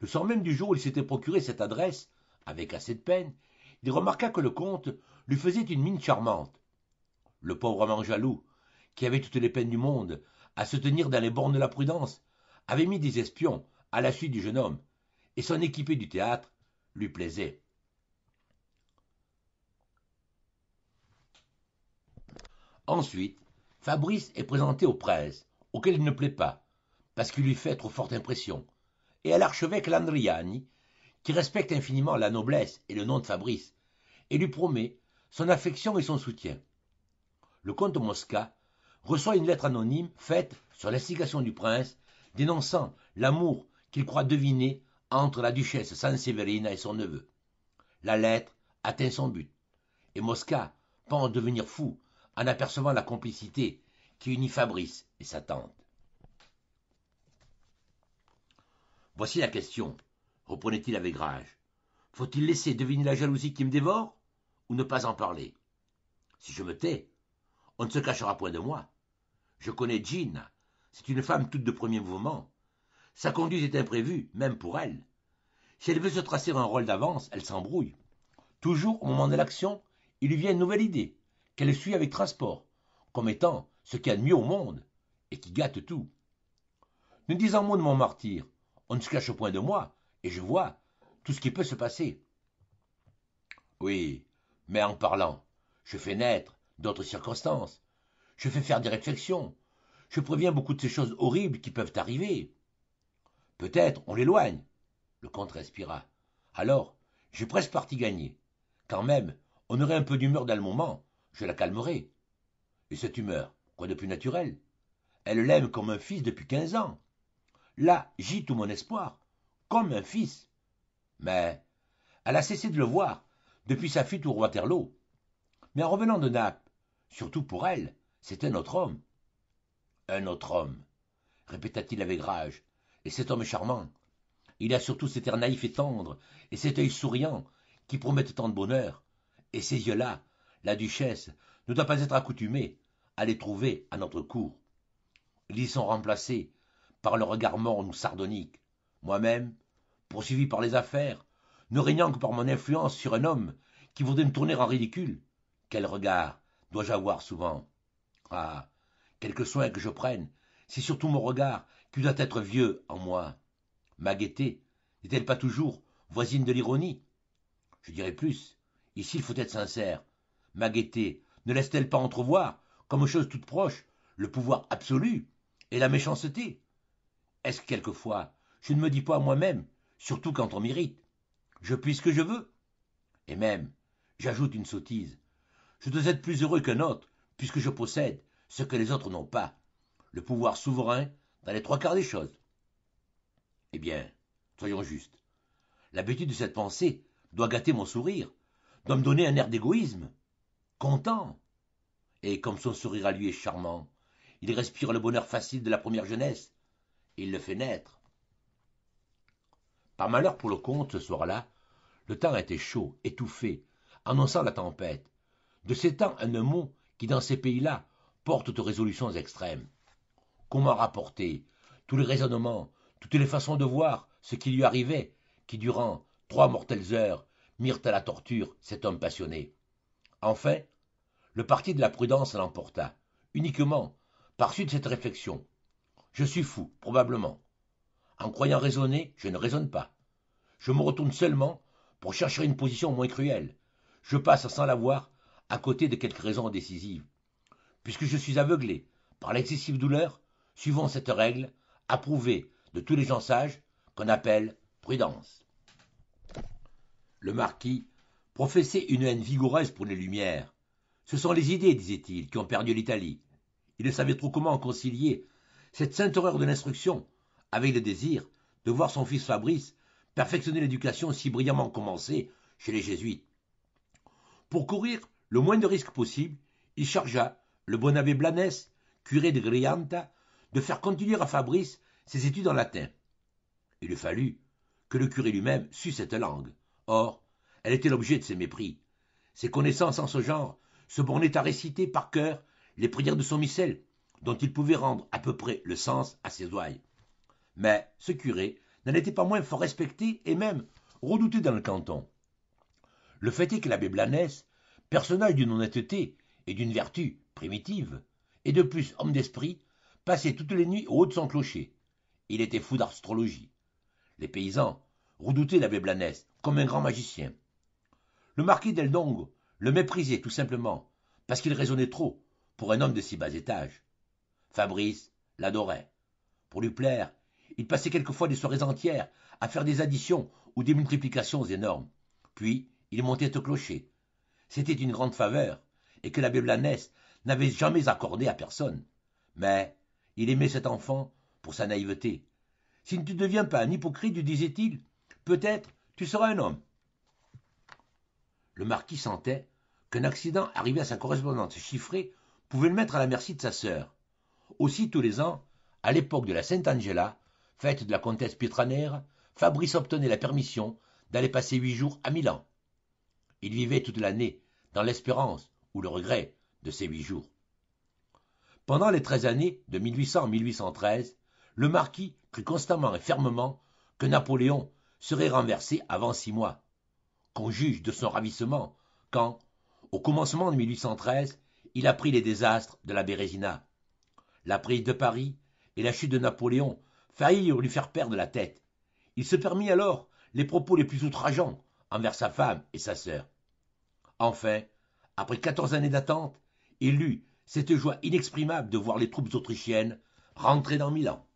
Le soir même du jour où il s'était procuré cette adresse, avec assez de peine, il remarqua que le comte lui faisait une mine charmante. Le pauvre amant jaloux, qui avait toutes les peines du monde à se tenir dans les bornes de la prudence, avait mis des espions à la suite du jeune homme, et son équipé du théâtre lui plaisait. Ensuite, Fabrice est présenté au prince, auquel il ne plaît pas, parce qu'il lui fait trop forte impression, et à l'archevêque Landriani, qui respecte infiniment la noblesse et le nom de Fabrice, et lui promet son affection et son soutien. Le comte Mosca reçoit une lettre anonyme faite sur l'instigation du prince, dénonçant l'amour qu'il croit deviner entre la duchesse Sanseverina et son neveu. La lettre atteint son but, et Mosca pense devenir fou en apercevant la complicité qui unit Fabrice et sa tante. Voici la question, reprenait-il avec rage. Faut-il laisser deviner la jalousie qui me dévore ou ne pas en parler? Si je me tais, on ne se cachera point de moi. Je connais Jean, c'est une femme toute de premier mouvement. Sa conduite est imprévue, même pour elle. Si elle veut se tracer un rôle d'avance, elle s'embrouille. Toujours au moment de l'action, il lui vient une nouvelle idée qu'elle suit avec transport, comme étant ce qu'il y a de mieux au monde, et qui gâte tout. Ne disant mot de mon martyr, on ne se cache point de moi, et je vois tout ce qui peut se passer. Oui, mais en parlant, je fais naître d'autres circonstances, je fais faire des réflexions, je préviens beaucoup de ces choses horribles qui peuvent arriver. Peut-être on l'éloigne. Le comte respira. Alors, j'ai presque parti gagné. Quand même, on aurait un peu d'humeur dans le moment, je la calmerai. Et cette humeur, quoi de plus naturel? Elle l'aime comme un fils depuis quinze ans. Là gît tout mon espoir, comme un fils. Mais elle a cessé de le voir depuis sa fuite au Waterloo. Mais en revenant de Naples, surtout pour elle, c'est un autre homme. Un autre homme, répéta-t-il avec rage. Et cet homme est charmant. Il a surtout cet air naïf et tendre, et cet œil souriant, qui promettent tant de bonheur. Et ces yeux-là, la duchesse ne doit pas être accoutumée à les trouver à notre cour. Ils y sont remplacés par le regard morne ou sardonique. Moi-même, poursuivi par les affaires, ne régnant que par mon influence sur un homme qui voudrait me tourner en ridicule, quel regard dois-je avoir souvent? Ah, quelque soin que je prenne, c'est surtout mon regard qui doit être vieux en moi. Ma gaieté n'est-elle pas toujours voisine de l'ironie? Je dirais plus, ici il faut être sincère, ma gaieté ne laisse-t-elle pas entrevoir, comme chose toute proche, le pouvoir absolu et la méchanceté? Est-ce que quelquefois je ne me dis pas moi-même, surtout quand on m'irrite, je puis ce que je veux? Et même, j'ajoute une sottise, je dois être plus heureux qu'un autre, puisque je possède ce que les autres n'ont pas, le pouvoir souverain dans les trois quarts des choses. Eh bien, soyons justes. L'habitude de cette pensée doit gâter mon sourire, doit me donner un air d'égoïsme content. Et comme son sourire à lui est charmant, il respire le bonheur facile de la première jeunesse, et il le fait naître. Par malheur pour le comte, ce soir-là, le temps était chaud, étouffé, annonçant la tempête. De ces temps un mot qui, dans ces pays-là, porte aux résolutions extrêmes. Comment rapporter tous les raisonnements, toutes les façons de voir ce qui lui arrivait, qui, durant trois mortelles heures, mirent à la torture cet homme passionné? Enfin, le parti de la prudence l'emporta, uniquement par suite de cette réflexion. Je suis fou, probablement. En croyant raisonner, je ne raisonne pas. Je me retourne seulement pour chercher une position moins cruelle. Je passe sans l'avoir à côté de quelques raisons décisives. Puisque je suis aveuglé par l'excessive douleur, suivant cette règle, approuvée de tous les gens sages, qu'on appelle prudence. Le marquis professait une haine vigoureuse pour les Lumières, ce sont les idées, disait-il, qui ont perdu l'Italie. Il ne savait trop comment concilier cette sainte horreur de l'instruction avec le désir de voir son fils Fabrice perfectionner l'éducation si brillamment commencée chez les jésuites. Pour courir le moins de risques possible, il chargea le bon abbé Blanes, curé de Grianta, de faire continuer à Fabrice ses études en latin. Il fallut que le curé lui-même sût cette langue. Or, elle était l'objet de ses mépris. Ses connaissances en ce genre se bornaient à réciter par cœur les prières de son missel, dont il pouvait rendre à peu près le sens à ses ouailles. Mais ce curé n'en était pas moins fort respecté et même redouté dans le canton. Le fait est que l'abbé Blanès, personnage d'une honnêteté et d'une vertu primitive, et de plus homme d'esprit, passait toutes les nuits au haut de son clocher. Il était fou d'astrologie. Les paysans redoutaient l'abbé Blanès comme un grand magicien. Le marquis d'Eldongo le méprisait tout simplement parce qu'il raisonnait trop pour un homme de si bas étage. Fabrice l'adorait. Pour lui plaire, il passait quelquefois des soirées entières à faire des additions ou des multiplications énormes. Puis il montait au clocher. C'était une grande faveur, et que l'abbé Blanès n'avait jamais accordé à personne. Mais il aimait cet enfant pour sa naïveté. Si tu ne deviens pas un hypocrite, lui disait-il, peut-être tu seras un homme. Le marquis sentait qu'un accident arrivé à sa correspondance chiffrée pouvait le mettre à la merci de sa sœur. Aussi tous les ans, à l'époque de la Sainte Angela, fête de la comtesse Pietranera, Fabrice obtenait la permission d'aller passer huit jours à Milan. Il vivait toute l'année dans l'espérance ou le regret de ces huit jours. Pendant les treize années de 1800 à 1813, le marquis crut constamment et fermement que Napoléon serait renversé avant six mois. Qu'on juge de son ravissement quand, au commencement de 1813, il apprit les désastres de la Bérésina. La prise de Paris et la chute de Napoléon faillirent lui faire perdre la tête. Il se permit alors les propos les plus outrageants envers sa femme et sa sœur. Enfin, après quatorze années d'attente, il eut cette joie inexprimable de voir les troupes autrichiennes rentrer dans Milan.